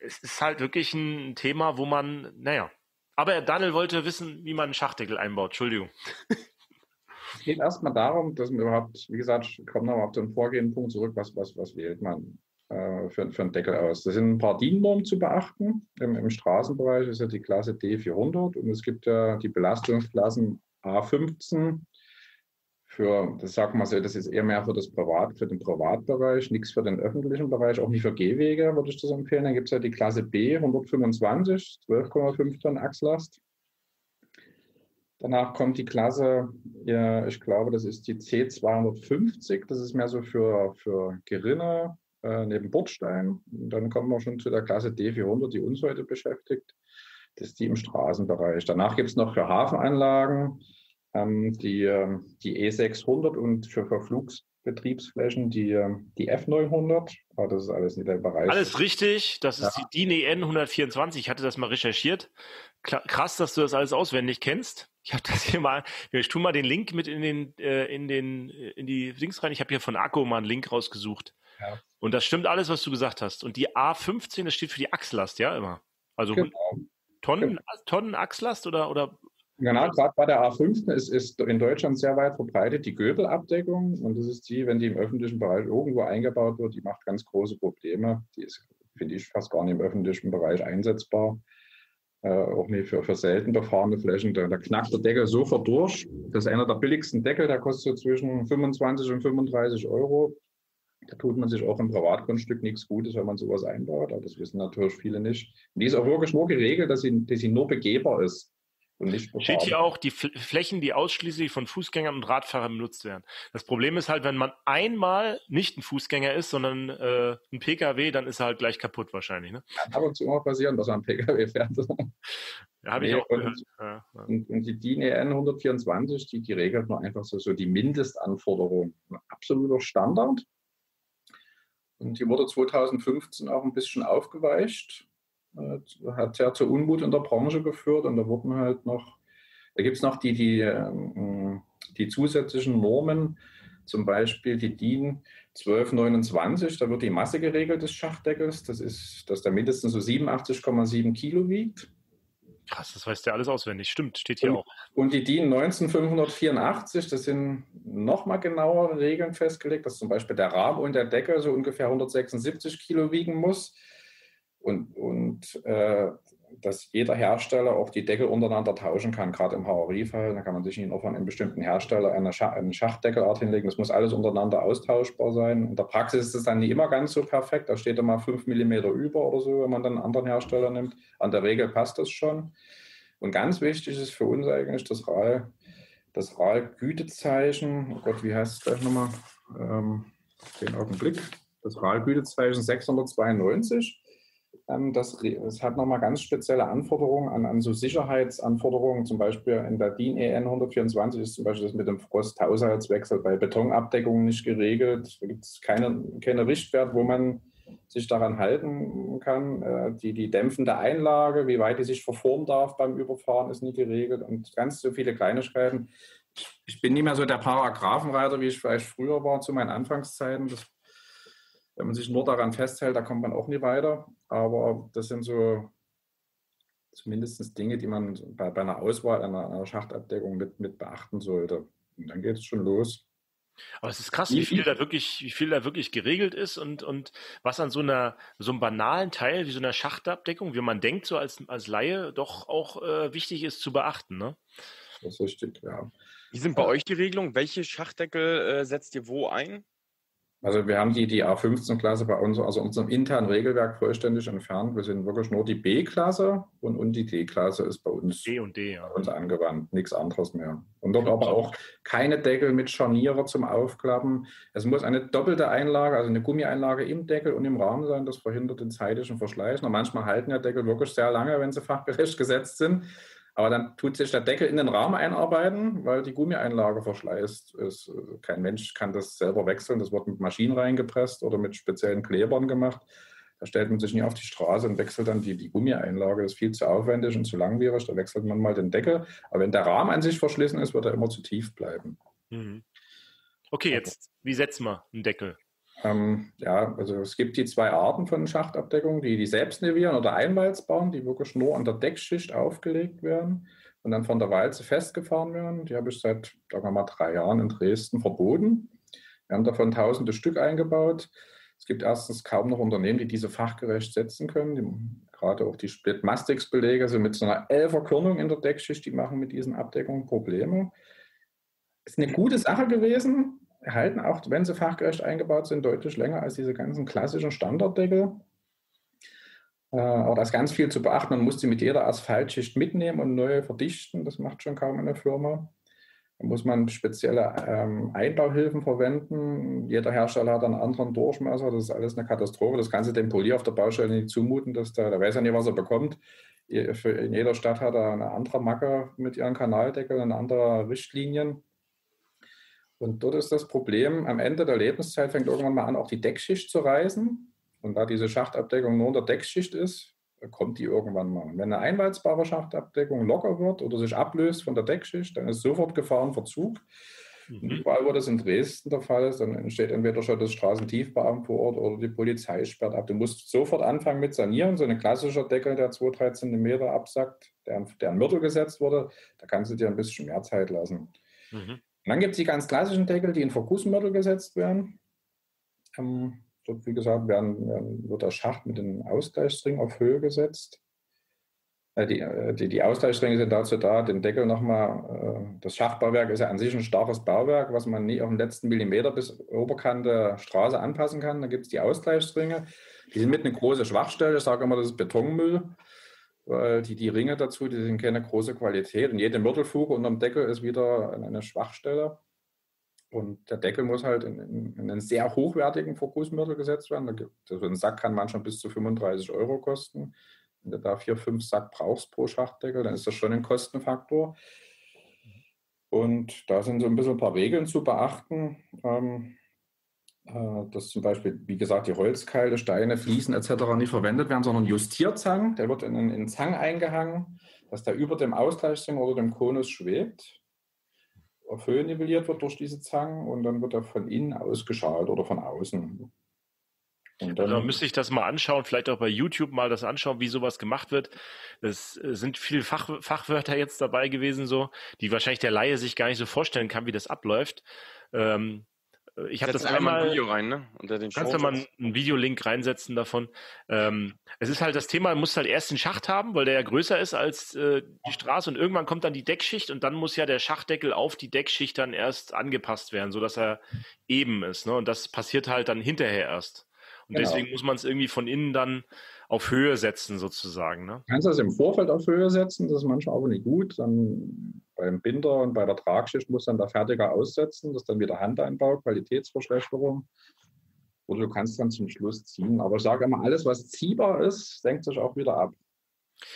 es ist halt wirklich ein Thema, wo man, naja. Aber Daniel wollte wissen, wie man einen Schachdeckel einbaut. Entschuldigung. Es geht erstmal darum, dass man überhaupt, wie gesagt, kommen wir auf den vorgehenden Punkt zurück, was, was, was wählt man? Äh, für, für einen Deckel aus. Das sind ein paar DIN-Normen zu beachten. Im, Im, Straßenbereich ist ja die Klasse D400 und es gibt ja die Belastungsklassen A15 für, das sagen wir so, das ist eher mehr für, das Privat, für den Privatbereich, nichts für den öffentlichen Bereich, auch nicht für Gehwege würde ich das empfehlen. Dann gibt es ja die Klasse B 125, 12,5 Tonnen Achslast. Danach kommt die Klasse, ja, ich glaube, das ist die C250. Das ist mehr so für, für geringe äh, neben Bordstein. Und dann kommen wir schon zu der Klasse D400, die uns heute beschäftigt. Das ist die im Straßenbereich. Danach gibt es noch für Hafenanlagen ähm, die, äh, die E600 und für Verflugsbetriebsflächen die, ähm, die F900. Aber das ist alles nicht der Bereich. Alles richtig. Das ist ja. die DIN EN 124. Ich hatte das mal recherchiert. Krass, dass du das alles auswendig kennst. Ich habe das hier mal, ich tue mal den Link mit in den, äh, in den, in die Links rein. Ich habe hier von Akku mal einen Link rausgesucht. Ja. Und das stimmt alles, was du gesagt hast. Und die A15, das steht für die Achslast, ja, immer. Also genau. Tonnen, genau. Tonnen Achslast oder, oder Genau, gerade bei der A15 ist, ist in Deutschland sehr weit verbreitet die Göbelabdeckung. Und das ist die, wenn die im öffentlichen Bereich irgendwo eingebaut wird, die macht ganz große Probleme. Die ist, finde ich, fast gar nicht im öffentlichen Bereich einsetzbar. Äh, auch nicht für, für selten befahrene Flächen. Da, da, knackt der Deckel sofort durch. Das ist einer der billigsten Deckel, der kostet so zwischen 25 und 35 Euro. Da tut man sich auch im Privatgrundstück nichts Gutes, wenn man sowas einbaut. Aber das wissen natürlich viele nicht. Und die ist auch wirklich nur geregelt, dass sie, dass sie nur begehbar ist. Und nicht Steht hier auch die Flächen, die ausschließlich von Fußgängern und Radfahrern benutzt werden. Das Problem ist halt, wenn man einmal nicht ein Fußgänger ist, sondern äh, ein Pkw, dann ist er halt gleich kaputt wahrscheinlich. Ne? Kann ab und zu immer passieren, dass er ein Pkw fährt. Ja, habe nee, ich auch und, gehört. Ja, ja. Und, und, die DIN EN 124, die, die regelt nur einfach so, so die Mindestanforderungen. absoluter Standard. Und die wurde 2015 auch ein bisschen aufgeweicht. Hat sehr zu Unmut in der Branche geführt. Und da wurden halt noch, da gibt es noch die, die, ähm, die zusätzlichen Normen, zum Beispiel die DIN 1229, da wird die Masse geregelt des Schachtdeckels, das ist, dass der mindestens so 87,7 Kilo wiegt. Krass, das weißt du ja alles auswendig. Stimmt, steht hier und, auch. Und die DIN 19584, das sind nochmal genauere Regeln festgelegt, dass zum Beispiel der Rahmen und der Deckel so ungefähr 176 Kilo wiegen muss und, und äh, dass jeder Hersteller auch die Deckel untereinander tauschen kann, gerade im Havariefall. Da kann man sich nicht nur von einem bestimmten Hersteller eine, Scha eine Schachtdeckelart hinlegen. Das muss alles untereinander austauschbar sein. In der Praxis ist es dann nicht immer ganz so perfekt. Da steht immer 5 mm über oder so, wenn man dann einen anderen Hersteller nimmt. An der Regel passt das schon. Und ganz wichtig ist für uns eigentlich das RAL, das RAL-Gütezeichen. Oh Gott, wie heißt es gleich nochmal? Ähm, den Augenblick. Das RAL-Gütezeichen 692 ähm, das, das hat nochmal ganz spezielle Anforderungen an, an so Sicherheitsanforderungen. Zum Beispiel in der DIN EN 124 ist zum Beispiel das mit dem Frosthaushaltswechsel bei Betonabdeckungen nicht geregelt. Da gibt es keine, keine Richtwert, wo man sich daran halten kann. Äh, die, die dämpfende Einlage, wie weit die sich verformen darf beim Überfahren, ist nie geregelt und ganz so viele Kleinigkeiten. Ich bin nicht mehr so der Paragraphenreiter, wie ich vielleicht früher war zu meinen Anfangszeiten. Das wenn man sich nur daran festhält, da kommt man auch nie weiter. Aber das sind so zumindest Dinge, die man bei, bei einer Auswahl einer, einer Schachtabdeckung mit, mit beachten sollte. Und dann geht es schon los. Aber es ist krass, wie viel da wirklich, wie viel da wirklich geregelt ist und, und was an so einer, so einem banalen Teil wie so einer Schachtabdeckung, wie man denkt, so als, als Laie, doch auch äh, wichtig ist zu beachten, ne? Das ist richtig, ja. Wie sind bei euch die Regelungen? Welche Schachdeckel äh, setzt ihr wo ein? Also wir haben die, die A15-Klasse bei uns, also unserem internen Regelwerk vollständig entfernt. Wir sind wirklich nur die B-Klasse und, und die D-Klasse ist bei uns, D und D, ja. uns angewandt, nichts anderes mehr. Und dort aber auch keine Deckel mit Scharniere zum Aufklappen. Es muss eine doppelte Einlage, also eine Gummieinlage im Deckel und im Rahmen sein. Das verhindert den zeitlichen Verschleiß. Und manchmal halten ja Deckel wirklich sehr lange, wenn sie fachgerecht gesetzt sind. Aber dann tut sich der Deckel in den Rahmen einarbeiten, weil die Gummieinlage verschleißt ist. Kein Mensch kann das selber wechseln. Das wird mit Maschinen reingepresst oder mit speziellen Klebern gemacht. Da stellt man sich nie auf die Straße und wechselt dann die, die Gummieinlage. Das ist viel zu aufwendig und zu langwierig. Da wechselt man mal den Deckel. Aber wenn der Rahmen an sich verschlissen ist, wird er immer zu tief bleiben. Mhm. Okay, jetzt, wie setzen wir einen Deckel? Ähm, ja, also es gibt die zwei Arten von Schachtabdeckung, die die selbst nevieren oder einwalzbauen, die wirklich nur an der Deckschicht aufgelegt werden und dann von der Walze festgefahren werden. Die habe ich seit, sagen wir mal, drei Jahren in Dresden verboten. Wir haben davon tausende Stück eingebaut. Es gibt erstens kaum noch Unternehmen, die diese fachgerecht setzen können. Die, gerade auch die Split-Mastix-Belege, also mit so einer Elferkörnung in der Deckschicht, die machen mit diesen Abdeckungen Probleme. Ist eine gute Sache gewesen, halten, auch wenn sie fachgerecht eingebaut sind, deutlich länger als diese ganzen klassischen Standarddeckel. Äh, aber da ist ganz viel zu beachten. Man muss sie mit jeder Asphaltschicht mitnehmen und neu verdichten. Das macht schon kaum eine Firma. Da muss man spezielle ähm, Einbauhilfen verwenden. Jeder Hersteller hat einen anderen Durchmesser. Das ist alles eine Katastrophe. Das kannst du dem Polier auf der Baustelle nicht zumuten. Dass der, der weiß ja nicht, was er bekommt. In jeder Stadt hat er eine andere Macke mit ihren Kanaldeckeln und andere Richtlinien. Und dort ist das Problem, am Ende der Lebenszeit fängt irgendwann mal an, auch die Deckschicht zu reißen. Und da diese Schachtabdeckung nur in der Deckschicht ist, kommt die irgendwann mal. Wenn eine einwalzbare Schachtabdeckung locker wird oder sich ablöst von der Deckschicht, dann ist sofort Gefahrenverzug. Mhm. Und überall, wo das in Dresden der Fall ist, dann entsteht entweder schon das Straßentiefbeamt vor Ort oder die Polizei sperrt ab. Du musst sofort anfangen mit Sanieren. So ein klassischer Deckel, der 2-3 cm absackt, der, der an Mörtel gesetzt wurde, da kannst du dir ein bisschen mehr Zeit lassen. Mhm. Und dann gibt es die ganz klassischen Deckel, die in Vergussmörtel gesetzt werden. Ähm, Dort, wie gesagt, werden, werden, wird der Schacht mit dem Ausgleichsring auf Höhe gesetzt. Äh, die, äh, die, die, Ausgleichsringe sind dazu da, den Deckel nochmal, äh, das Schachtbauwerk ist ja an sich ein starres Bauwerk, was man nie auf den letzten Millimeter bis Oberkante Straße anpassen kann. Da gibt es die Ausgleichsringe. Die sind mit einer großen Schwachstelle. Ich sage immer, das ist Betonmüll, weil die, die Ringe dazu, die sind keine große Qualität. Und jede Mörtelfuge unterm Deckel ist wieder eine Schwachstelle. Und der Deckel muss halt in, in, in einen sehr hochwertigen Fokusmittel gesetzt werden. Also ein Sack kann manchmal bis zu 35 Euro kosten. Wenn du da vier, fünf Sack brauchst pro Schachtdeckel, dann ist das schon ein Kostenfaktor. Und da sind so ein bisschen ein paar Regeln zu beachten. Ähm, äh, dass zum Beispiel, wie gesagt, die Holzkeile, Steine, Fliesen etc. nicht verwendet werden, sondern Justierzang. Der wird in einen Zang eingehangen, dass der über dem Ausgleichsring oder dem Konus schwebt auf Höhe nivelliert wird durch diese Zangen und dann wird er von innen ausgeschalt oder von außen. Und dann, also müsste ich das mal anschauen, vielleicht auch bei YouTube mal das anschauen, wie sowas gemacht wird. Es äh, sind viele Fach, Fachwörter jetzt dabei gewesen, so, die wahrscheinlich der Laie sich gar nicht so vorstellen kann, wie das abläuft. Ähm, ich habe das einmal. Ein Video rein, ne? Unter den kannst du mal einen Videolink reinsetzen davon. Ähm, es ist halt das Thema, man muss halt erst einen Schacht haben, weil der ja größer ist als äh, die Straße und irgendwann kommt dann die Deckschicht und dann muss ja der Schachtdeckel auf die Deckschicht dann erst angepasst werden, sodass er eben ist. Ne? Und das passiert halt dann hinterher erst. Und genau. deswegen muss man es irgendwie von innen dann auf Höhe setzen, sozusagen. Ne? Du kannst das im Vorfeld auf Höhe setzen, das ist manchmal aber nicht gut. Dann beim Binder und bei der Tragschicht muss dann der Fertiger aussetzen, das ist dann wieder Handeinbau, Qualitätsverschlechterung. Oder du kannst dann zum Schluss ziehen. Aber ich sage immer, alles, was ziehbar ist, senkt sich auch wieder ab.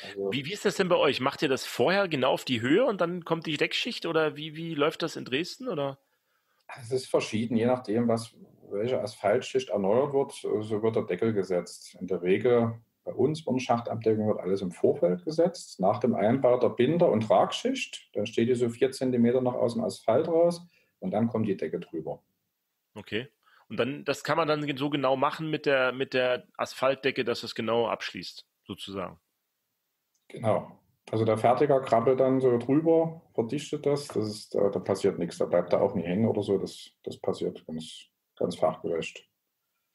Also, wie, wie ist das denn bei euch? Macht ihr das vorher genau auf die Höhe und dann kommt die Deckschicht oder wie, wie läuft das in Dresden? Oder? Es ist verschieden, je nachdem, was, welche Asphaltschicht erneuert wird, so wird der Deckel gesetzt. In der Regel bei uns bei Schachtabdeckung wird alles im Vorfeld gesetzt, nach dem Einbau der Binder- und Tragschicht. Dann steht die so vier Zentimeter noch aus dem Asphalt raus und dann kommt die Decke drüber. Okay. Und dann, das kann man dann so genau machen mit der, mit der Asphaltdecke, dass es genau abschließt, sozusagen. Genau. Also der Fertiger krabbelt dann so drüber, verdichtet das, das ist, da, da passiert nichts, da bleibt er auch nie hängen oder so, das, das passiert ganz, ganz fachgerecht.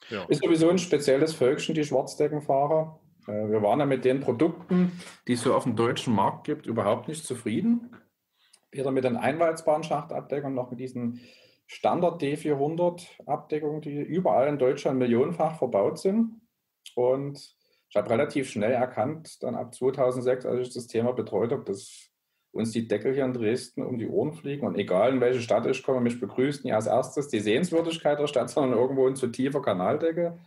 Ja. Ist sowieso ein spezielles Völkchen, die Schwarzdeckenfahrer. Äh, wir waren ja mit den Produkten, die es so auf dem deutschen Markt gibt, überhaupt nicht zufrieden. Weder mit den einwalzbaren Schachtabdeckungen noch mit diesen Standard D400 Abdeckungen, die überall in Deutschland millionenfach verbaut sind. Und ich habe relativ schnell erkannt, dann ab 2006, als ich das Thema betreut habe, dass uns die Deckel hier in Dresden um die Ohren fliegen. Und egal in welche Stadt ich komme, mich begrüßt nie als erstes die Sehenswürdigkeit der Stadt, sondern irgendwo ein zu tiefer Kanaldeckel.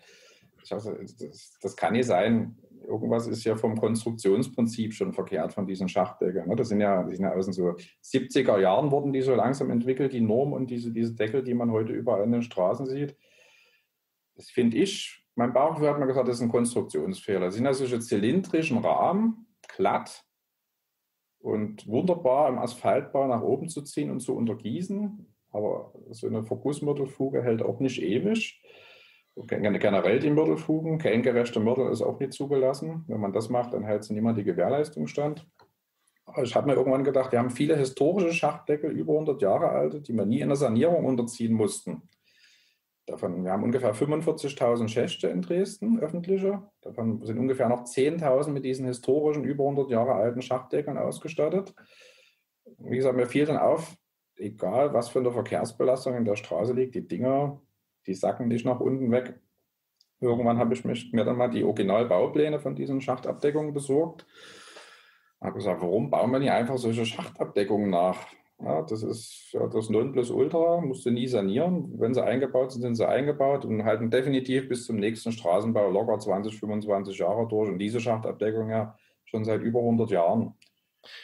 Also, das, das, kann nicht sein. Irgendwas ist ja vom Konstruktionsprinzip schon verkehrt von diesen Schachtdeckeln. Ne? Das sind ja, die sind ja aus den so 70er Jahren wurden die so langsam entwickelt, die Norm und diese, diese Deckel, die man heute überall in den Straßen sieht. Das finde ich, mein Bauchgefühl hat mir gesagt, das ist ein Konstruktionsfehler. Das sind also solche zylindrischen Rahmen, glatt, und wunderbar im Asphaltbau nach oben zu ziehen und zu untergießen. Aber so eine Vergussmörtelfuge hält auch nicht ewig. Generell die Mörtelfugen, keimgerechte Mörtel ist auch nicht zugelassen. Wenn man das macht, dann hält sie niemand die Gewährleistung stand. Ich habe mir irgendwann gedacht, wir haben viele historische Schachtdeckel, über 100 Jahre alte, die wir nie in der Sanierung unterziehen mussten. Davon, wir haben ungefähr 45.000 Schächte in Dresden, öffentliche. Davon sind ungefähr noch 10.000 mit diesen historischen, über 100 Jahre alten Schachtdeckeln ausgestattet. Wie gesagt, mir fiel dann auf, egal was für eine Verkehrsbelastung in der Straße liegt, die Dinger, die sacken nicht nach unten weg. Irgendwann habe ich mich, mir dann mal die Originalbaupläne von diesen Schachtabdeckungen besorgt. Ich Habe gesagt, warum bauen wir nicht einfach solche Schachtabdeckungen nach? Ja, das ist ja, das Nonplusultra, musst du nie sanieren. Wenn sie eingebaut sind, sind sie eingebaut und halten definitiv bis zum nächsten Straßenbau locker 20, 25 Jahre durch. Und diese Schachtabdeckung ja schon seit über 100 Jahren.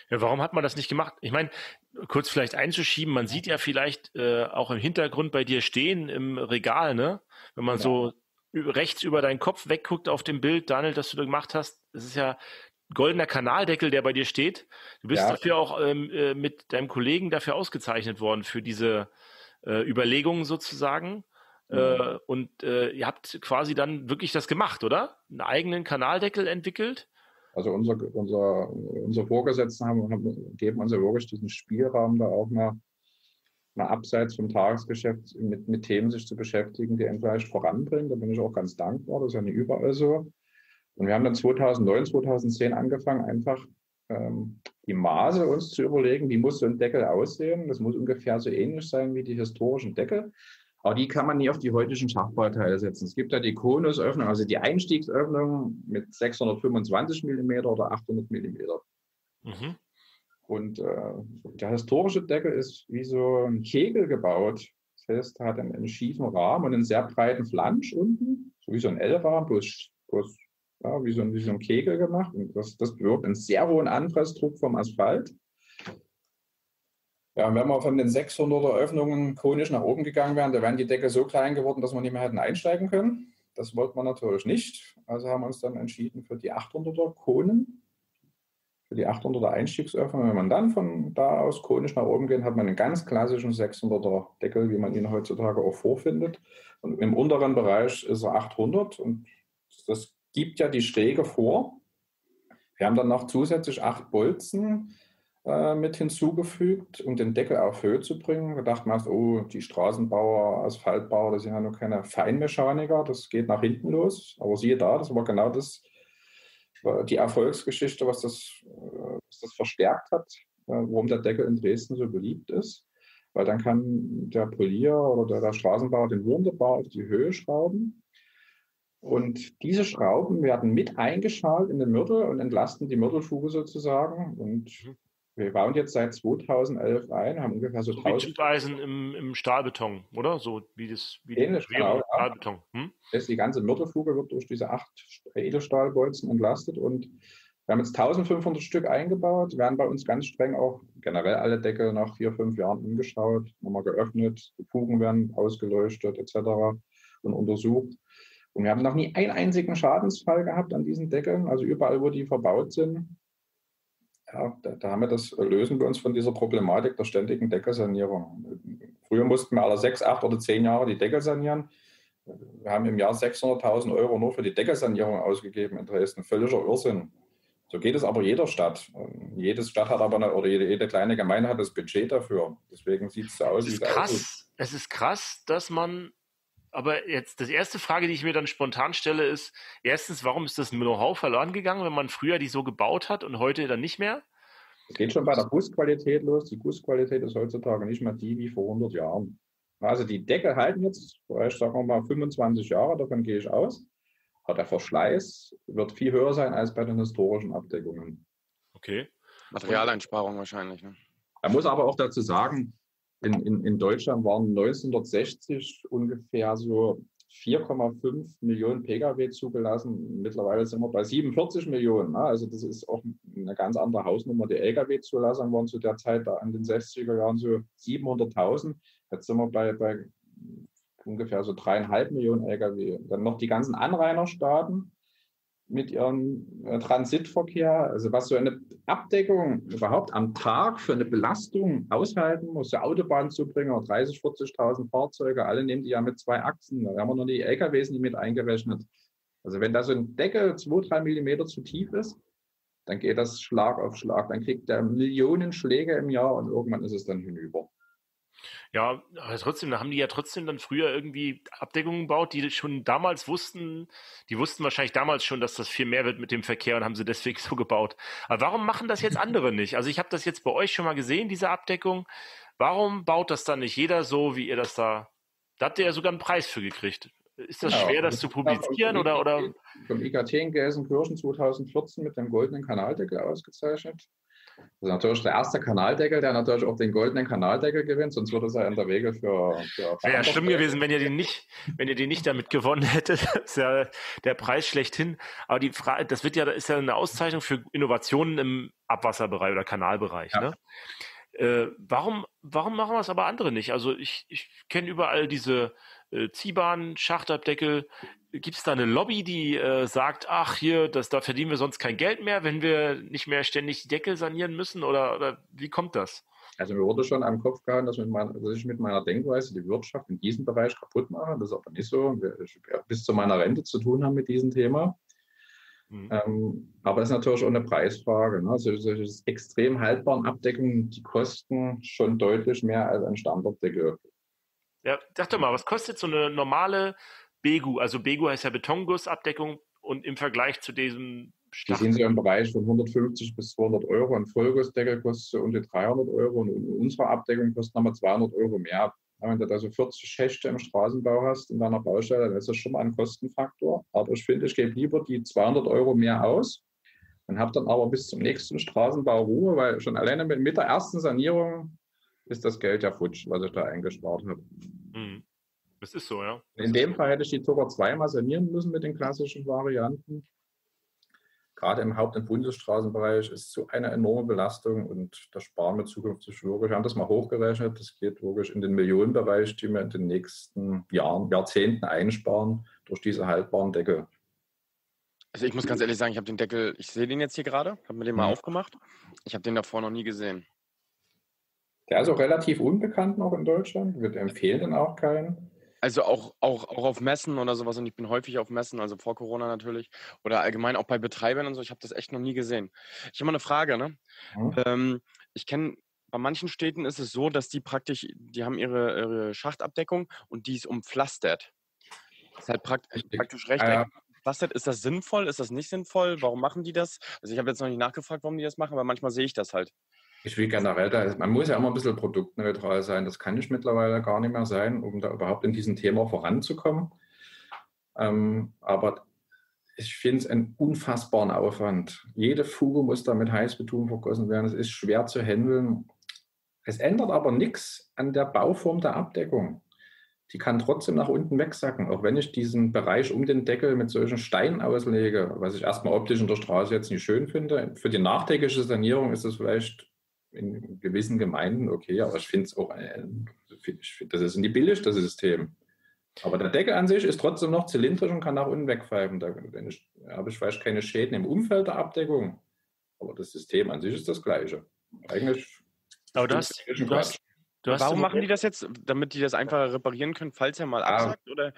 Ja, warum hat man das nicht gemacht? Ich meine, kurz vielleicht einzuschieben, man sieht ja vielleicht äh, auch im Hintergrund bei dir stehen im Regal, ne? Wenn man ja. so rechts über deinen Kopf wegguckt auf dem Bild, Daniel, das du da gemacht hast, das ist ja goldener Kanaldeckel, der bei dir steht. Du bist ja. dafür auch ähm, äh, mit deinem Kollegen dafür ausgezeichnet worden, für diese äh, Überlegungen sozusagen. Mhm. Äh, und äh, ihr habt quasi dann wirklich das gemacht, oder? Einen eigenen Kanaldeckel entwickelt? Also unser, unser, unsere Vorgesetzten haben, haben, geben uns ja wirklich diesen Spielraum, da auch mal, mal abseits vom Tagesgeschäft mit, mit Themen sich zu beschäftigen, die einen vielleicht voranbringen. Da bin ich auch ganz dankbar. Das ist ja nicht überall so. Und wir haben dann 2009, 2010 angefangen, einfach ähm, die Maße uns zu überlegen, wie muss so ein Deckel aussehen. Das muss ungefähr so ähnlich sein wie die historischen Deckel. Aber die kann man nie auf die heutigen Schachbauteile setzen. Es gibt ja die Konusöffnung, also die Einstiegsöffnung mit 625 mm oder 800 mm. Mhm. Und äh, der historische Deckel ist wie so ein Kegel gebaut. Das heißt, hat einen, einen schiefen Rahmen und einen sehr breiten Flansch unten, so wie so ein L-Rahmen, bloß, bloß ja, wie, so ein, wie so ein Kegel gemacht. Und das, das bewirkt einen sehr hohen Anpressdruck vom Asphalt. Ja, wenn wir von den 600er Öffnungen konisch nach oben gegangen wären, da wären die Deckel so klein geworden, dass wir nicht mehr hätten einsteigen können. Das wollten wir natürlich nicht. Also haben wir uns dann entschieden für die 800er Konen, für die 800er Einstiegsöffnung. Wenn man dann von da aus konisch nach oben geht, hat man einen ganz klassischen 600er Deckel, wie man ihn heutzutage auch vorfindet. Und im unteren Bereich ist er 800 und das gibt ja die Schräge vor. Wir haben dann noch zusätzlich acht Bolzen äh, mit hinzugefügt, um den Deckel auf Höhe zu bringen. Wir dachten erst, oh, die Straßenbauer, Asphaltbauer, das sind ja nur keine Feinmechaniker, das geht nach hinten los. Aber siehe da, das war genau das, äh, die Erfolgsgeschichte, was das, äh, was das verstärkt hat, äh, warum der Deckel in Dresden so beliebt ist. Weil dann kann der Polier oder der, Straßenbauer den wunderbar auf die Höhe schrauben und diese Schrauben werden mit eingeschaltet in den Mörtel und entlasten die Mörtelfuge sozusagen. Und mhm. wir bauen jetzt seit 2011 ein, haben ungefähr so, so 1000. Eisen im, im Stahlbeton, oder? So wie das wie Ähnlich, genau, Stahlbeton. Hm? Das die ganze Mörtelfuge wird durch diese acht Edelstahlbolzen entlastet und wir haben jetzt 1500 Stück eingebaut, werden bei uns ganz streng auch generell alle Deckel nach vier, fünf Jahren angeschaut, nochmal geöffnet, die Fugen werden ausgeleuchtet etc. und untersucht. Und wir haben noch nie einen einzigen Schadensfall gehabt an diesen Deckeln, also überall, wo die verbaut sind. Ja, da, da, haben wir das, lösen wir uns von dieser Problematik der ständigen Deckelsanierung. Früher mussten wir alle sechs, acht oder zehn Jahre die Deckel sanieren. Wir haben im Jahr 600.000 Euro nur für die Deckelsanierung ausgegeben in Dresden. Völliger Irrsinn. So geht es aber jeder Stadt. Jede Stadt hat aber eine, oder jede, jede kleine Gemeinde hat das Budget dafür. Deswegen sieht es so aus, wie es aussieht. Es ist krass, dass man aber jetzt, die erste Frage, die ich mir dann spontan stelle, ist: erstens, warum ist das Know-how verloren gegangen, wenn man früher die so gebaut hat und heute dann nicht mehr? Es geht schon bei der Gussqualität los. Die Gussqualität ist heutzutage nicht mehr die wie vor 100 Jahren. Also die Deckel halten jetzt, ich sage mal 25 Jahre, davon gehe ich aus. Aber der Verschleiß wird viel höher sein als bei den historischen Abdeckungen. Okay. Materialeinsparung wahrscheinlich. Ne? Er muss aber auch dazu sagen, in, in, in Deutschland waren 1960 ungefähr so 4,5 Millionen Pkw zugelassen. Mittlerweile sind wir bei 47 Millionen. Ne? Also das ist auch eine ganz andere Hausnummer. Die Lkw-Zulassungen waren zu der Zeit da in den 60er Jahren so 700.000. Jetzt sind wir bei, bei ungefähr so dreieinhalb Millionen Lkw. Dann noch die ganzen Anrainerstaaten mit ihrem äh, Transitverkehr, also was so eine Abdeckung überhaupt am Tag für eine Belastung aushalten muss, so Autobahnzubringer, 30, 40.000 Fahrzeuge, alle nehmen die ja mit zwei Achsen, da haben wir noch die LKWs nicht mit eingerechnet. Also wenn da so ein Deckel zwei, drei Millimeter zu tief ist, dann geht das Schlag auf Schlag, dann kriegt der Millionen Schläge im Jahr und irgendwann ist es dann hinüber. Ja, aber trotzdem, da haben die ja trotzdem dann früher irgendwie Abdeckungen gebaut, die schon damals wussten, die wussten wahrscheinlich damals schon, dass das viel mehr wird mit dem Verkehr und haben sie deswegen so gebaut. Aber warum machen das jetzt andere nicht? Also ich habe das jetzt bei euch schon mal gesehen, diese Abdeckung. Warum baut das dann nicht jeder so, wie ihr das da? Da habt ihr ja sogar einen Preis für gekriegt. Ist das ja, schwer, das, das zu publizieren oder, oder? Vom IKT in Gelsenkirchen 2014 mit dem goldenen Kanaldeckel ausgezeichnet. Das ist natürlich der erste Kanaldeckel, der natürlich auch den goldenen Kanaldeckel gewinnt, sonst würde es ja in der Regel für. für Wäre ja schlimm gewesen, wenn ihr den nicht, wenn ihr den nicht damit gewonnen hättet. Das ist ja der Preis schlechthin. Aber die Frage, das wird ja, ist ja eine Auszeichnung für Innovationen im Abwasserbereich oder Kanalbereich. Ja. Ne? Äh, warum, warum machen das aber andere nicht? Also ich, ich kenne überall diese äh, Ziehbahn, Schachtabdeckel. Gibt es da eine Lobby, die äh, sagt, ach hier, das, da verdienen wir sonst kein Geld mehr, wenn wir nicht mehr ständig die Deckel sanieren müssen? Oder, oder wie kommt das? Also mir wurde schon am Kopf gehauen, dass, mein, dass, ich mit meiner Denkweise die Wirtschaft in diesem Bereich kaputt mache. Das ist aber nicht so. Ich bis zu meiner Rente zu tun haben mit diesem Thema. Mhm. Ähm, aber es ist natürlich auch eine Preisfrage. Ne? Also solche extrem haltbaren Abdeckungen, die kosten schon deutlich mehr als ein Standarddeckel. Ja, sag doch mal, was kostet so eine normale Begu? Also Begu heißt ja Betongussabdeckung und im Vergleich zu diesem Stachel. Die sind so im Bereich von 150 bis 200 Euro. Ein Vollgussdeckel kostet so um die 300 Euro und unsere Abdeckung kostet nochmal 200 Euro mehr. Wenn du da so 40 Schächte im Straßenbau hast in deiner Baustelle, dann ist das schon mal ein Kostenfaktor. Aber ich finde, ich gebe lieber die 200 Euro mehr aus und habe dann aber bis zum nächsten Straßenbau Ruhe, weil schon alleine mit, mit der ersten Sanierung ist das Geld ja futsch, was ich da eingespart habe. Hm. Das ist so, ja. In dem Fall hätte ich die sogar zweimal sanieren müssen mit den klassischen Varianten. Gerade im Haupt- und Bundesstraßenbereich ist so eine enorme Belastung und das sparen wir zukünftig wirklich. Wir haben das mal hochgerechnet. Das geht wirklich in den Millionenbereich, die wir in den nächsten Jahren, Jahrzehnten einsparen durch diese haltbaren Deckel. Also ich muss ganz ehrlich sagen, ich habe den Deckel, ich sehe den jetzt hier gerade, habe mir den mal mhm. aufgemacht. Ich habe den davor noch nie gesehen. Der ist auch relativ unbekannt noch in Deutschland. Wir empfehlen den auch keinen. Also auch, auch, auch auf Messen oder sowas und ich bin häufig auf Messen, also vor Corona natürlich oder allgemein auch bei Betreibern und so. Ich habe das echt noch nie gesehen. Ich habe mal eine Frage, ne? Mhm. Ähm, ich kenne bei manchen Städten ist es so, dass die praktisch, die haben ihre, ihre Schachtabdeckung und die ist umpflastert. Das ist halt praktisch, praktisch recht. Ja. Ist das sinnvoll? Ist das nicht sinnvoll? Warum machen die das? Also ich habe jetzt noch nicht nachgefragt, warum die das machen, aber manchmal sehe ich das halt. Ich will generell, da, man muss ja immer ein bisschen produktneutral sein. Das kann ich mittlerweile gar nicht mehr sein, um da überhaupt in diesem Thema voranzukommen. Ähm, aber ich finde es einen unfassbaren Aufwand. Jede Fuge muss da mit Heißbeton vergossen werden. Es ist schwer zu handeln. Es ändert aber nichts an der Bauform der Abdeckung. Die kann trotzdem nach unten wegsacken, auch wenn ich diesen Bereich um den Deckel mit solchen Steinen auslege, was ich erstmal optisch in der Straße jetzt nicht schön finde. Für die nachträgliche Sanierung ist das vielleicht in gewissen Gemeinden okay, aber ich finde es auch, äh, ich find, das ist nicht billig, das System. Aber der Deckel an sich ist trotzdem noch zylindrisch und kann nach unten wegpfeifen. Da habe ich vielleicht keine Schäden im Umfeld der Abdeckung, aber das System an sich ist das gleiche. Eigentlich. Aber du hast, du hast, du hast Warum machen die das jetzt, damit die das einfacher reparieren können, falls er mal absackt? Oder?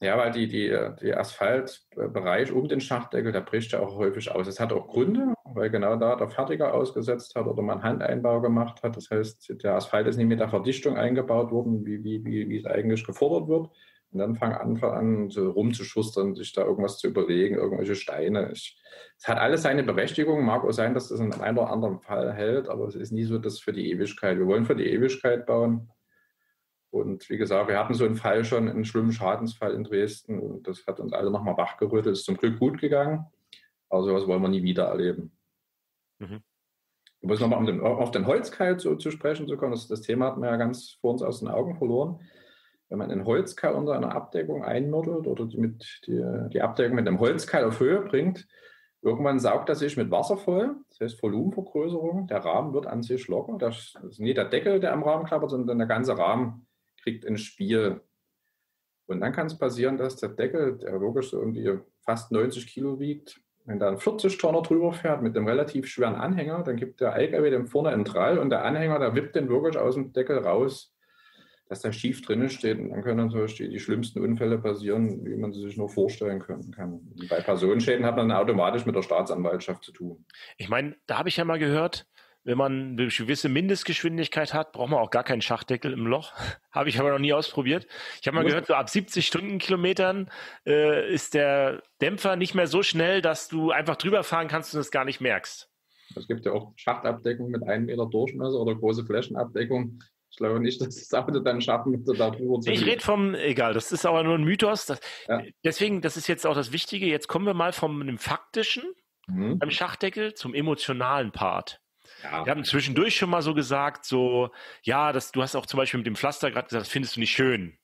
Ja, weil die, die, die Asphaltbereich um den Schachtdeckel, der bricht ja auch häufig aus. Es hat auch Gründe, weil genau da der Fertiger ausgesetzt hat oder man Handeinbau gemacht hat. Das heißt, der Asphalt ist nicht mit der Verdichtung eingebaut worden, wie, wie, wie, wie es eigentlich gefordert wird. Und dann fangen Anfang an, so rumzuschustern, sich da irgendwas zu überlegen, irgendwelche Steine. es hat alles seine Berechtigung. Mag auch sein, dass das in einem oder anderen Fall hält, aber es ist nie so, dass für die Ewigkeit. Wir wollen für die Ewigkeit bauen. Und wie gesagt, wir hatten so einen Fall schon, einen schlimmen Schadensfall in Dresden. Und das hat uns alle nochmal wachgerüttelt. Ist zum Glück gut gegangen. Aber sowas wollen wir nie wieder erleben. Mhm. Um es nochmal um auf den Holzkeil zu, zu, sprechen zu kommen, das, das, Thema hat man ja ganz vor uns aus den Augen verloren. Wenn man einen Holzkeil unter einer Abdeckung einmüttelt oder die, mit, die, die Abdeckung mit einem Holzkeil auf Höhe bringt, irgendwann saugt er sich mit Wasser voll. Das heißt Volumenvergrößerung. Der Rahmen wird an sich locker. Das ist nicht der Deckel, der am Rahmen klappert, sondern der ganze Rahmen kriegt ein Spiel. Und dann kann es passieren, dass der Deckel, der wirklich so die fast 90 Kilo wiegt, wenn da ein 40-Tonner drüber fährt mit einem relativ schweren Anhänger, dann gibt der LKW dem vorne einen Drall und der Anhänger, der wippt den wirklich aus dem Deckel raus, dass der schief drinnen steht. Und dann können natürlich die, die schlimmsten Unfälle passieren, wie man sie sich nur vorstellen können kann. Bei Personenschäden hat man automatisch mit der Staatsanwaltschaft zu tun. Ich meine, da habe ich ja mal gehört, wenn man eine gewisse Mindestgeschwindigkeit hat, braucht man auch gar keinen Schachdeckel im Loch. Habe ich aber noch nie ausprobiert. Ich habe mal gehört, so ab 70 Stundenkilometern äh, ist der Dämpfer nicht mehr so schnell, dass du einfach drüber fahren kannst und es gar nicht merkst. Es gibt ja auch Schachtabdeckung mit einem Meter Durchmesser oder große Flächenabdeckung. Ich glaube nicht, dass das Auto dann schaffen würde, da drüber zu Ich rede vom, egal, das ist aber nur ein Mythos. Das, ja. Deswegen, das ist jetzt auch das Wichtige. Jetzt kommen wir mal vom faktischen mhm. beim Schachdeckel zum emotionalen Part. Ja. Wir haben zwischendurch schon mal so gesagt, so, ja, das, du hast auch zum Beispiel mit dem Pflaster gerade gesagt, das findest du nicht schön.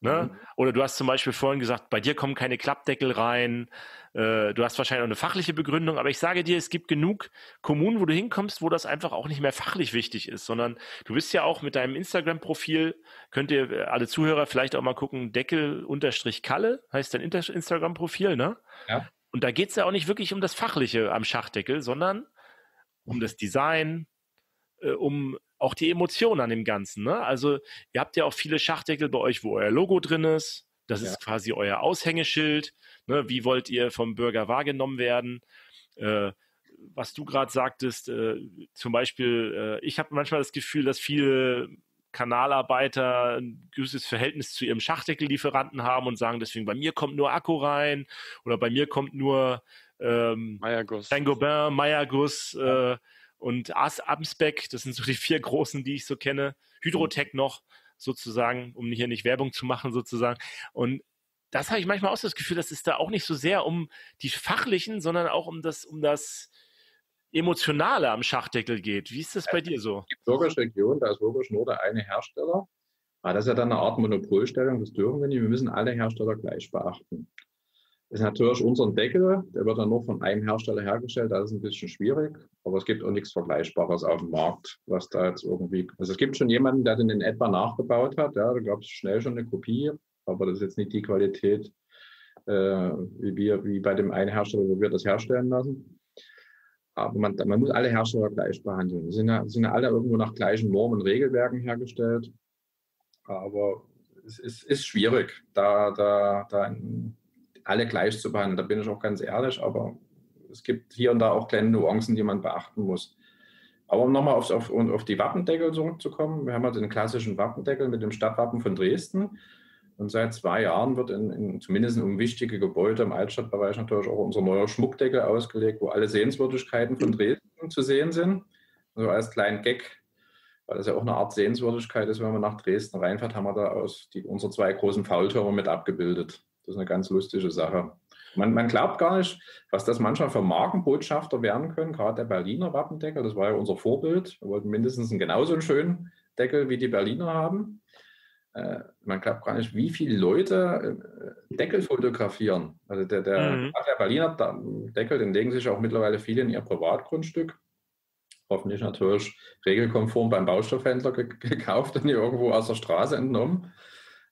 Ne? Mhm. Oder du hast zum Beispiel vorhin gesagt, bei dir kommen keine Klappdeckel rein. Äh, du hast wahrscheinlich auch eine fachliche Begründung, aber ich sage dir, es gibt genug Kommunen, wo du hinkommst, wo das einfach auch nicht mehr fachlich wichtig ist, sondern du bist ja auch mit deinem Instagram-Profil, könnt ihr äh, alle Zuhörer vielleicht auch mal gucken, Deckel-Kalle heißt dein Instagram-Profil, ne? Ja. Und da geht es ja auch nicht wirklich um das Fachliche am Schachdeckel, sondern um das Design, äh, um auch die Emotion an dem Ganzen. Ne? Also ihr habt ja auch viele Schachdeckel bei euch, wo euer Logo drin ist. Das ja. ist quasi euer Aushängeschild. Ne? Wie wollt ihr vom Bürger wahrgenommen werden? Äh, was du gerade sagtest, äh, zum Beispiel, äh, ich habe manchmal das Gefühl, dass viele Kanalarbeiter ein gewisses Verhältnis zu ihrem Schachdeckellieferanten haben und sagen, deswegen bei mir kommt nur Akku rein oder bei mir kommt nur ähm, Saint-Gobain, Meyerguss, äh, und Ars Amsbeck, das sind so die vier großen, die ich so kenne. Hydrotech noch sozusagen, um hier nicht Werbung zu machen sozusagen. Und das habe ich manchmal auch so das Gefühl, dass es da auch nicht so sehr um die fachlichen, sondern auch um das, um das Emotionale am Schachdeckel geht. Wie ist das bei dir so? Die Bürgerische Region, da ist wirklich nur der eine Hersteller. Aber das ist ja dann eine Art Monopolstellung, das dürfen wir nicht. Wir müssen alle Hersteller gleich beachten. Ist natürlich unser Deckel, der wird dann nur von einem Hersteller hergestellt, das ist ein bisschen schwierig, aber es gibt auch nichts Vergleichbares auf dem Markt, was da jetzt irgendwie, also es gibt schon jemanden, der den in etwa nachgebaut hat, ja, da gab es schnell schon eine Kopie, aber das ist jetzt nicht die Qualität, äh, wie wir, wie bei dem einen Hersteller, wo wir das herstellen lassen. Aber man, man muss alle Hersteller gleich behandeln. Sie sind ja, sind ja alle irgendwo nach gleichen Normen und Regelwerken hergestellt, aber es ist, ist schwierig, da, da, da ein, alle gleich zu behandeln. Da bin ich auch ganz ehrlich, aber es gibt hier und da auch kleine Nuancen, die man beachten muss. Aber um nochmal auf, auf, auf die Wappendeckel zurückzukommen, wir haben halt den klassischen Wappendeckel mit dem Stadtwappen von Dresden. Und seit zwei Jahren wird in, in, zumindest um wichtige Gebäude im Altstadtbereich natürlich auch unser neuer Schmuckdeckel ausgelegt, wo alle Sehenswürdigkeiten von Dresden zu sehen sind. Also als kleinen Gag, weil das ja auch eine Art Sehenswürdigkeit ist, wenn man nach Dresden reinfährt, haben wir da aus die, unsere zwei großen Faultürme mit abgebildet. Das ist eine ganz lustige Sache. Man, man, glaubt gar nicht, was das manchmal für Markenbotschafter werden können. Gerade der Berliner Wappendeckel, das war ja unser Vorbild. Wir wollten mindestens einen genauso einen schönen Deckel wie die Berliner haben. Äh, man glaubt gar nicht, wie viele Leute äh, Deckel fotografieren. Also der, der, mhm. der Berliner Deckel, den legen sich auch mittlerweile viele in ihr Privatgrundstück. Hoffentlich natürlich regelkonform beim Baustoffhändler gekauft und irgendwo aus der Straße entnommen.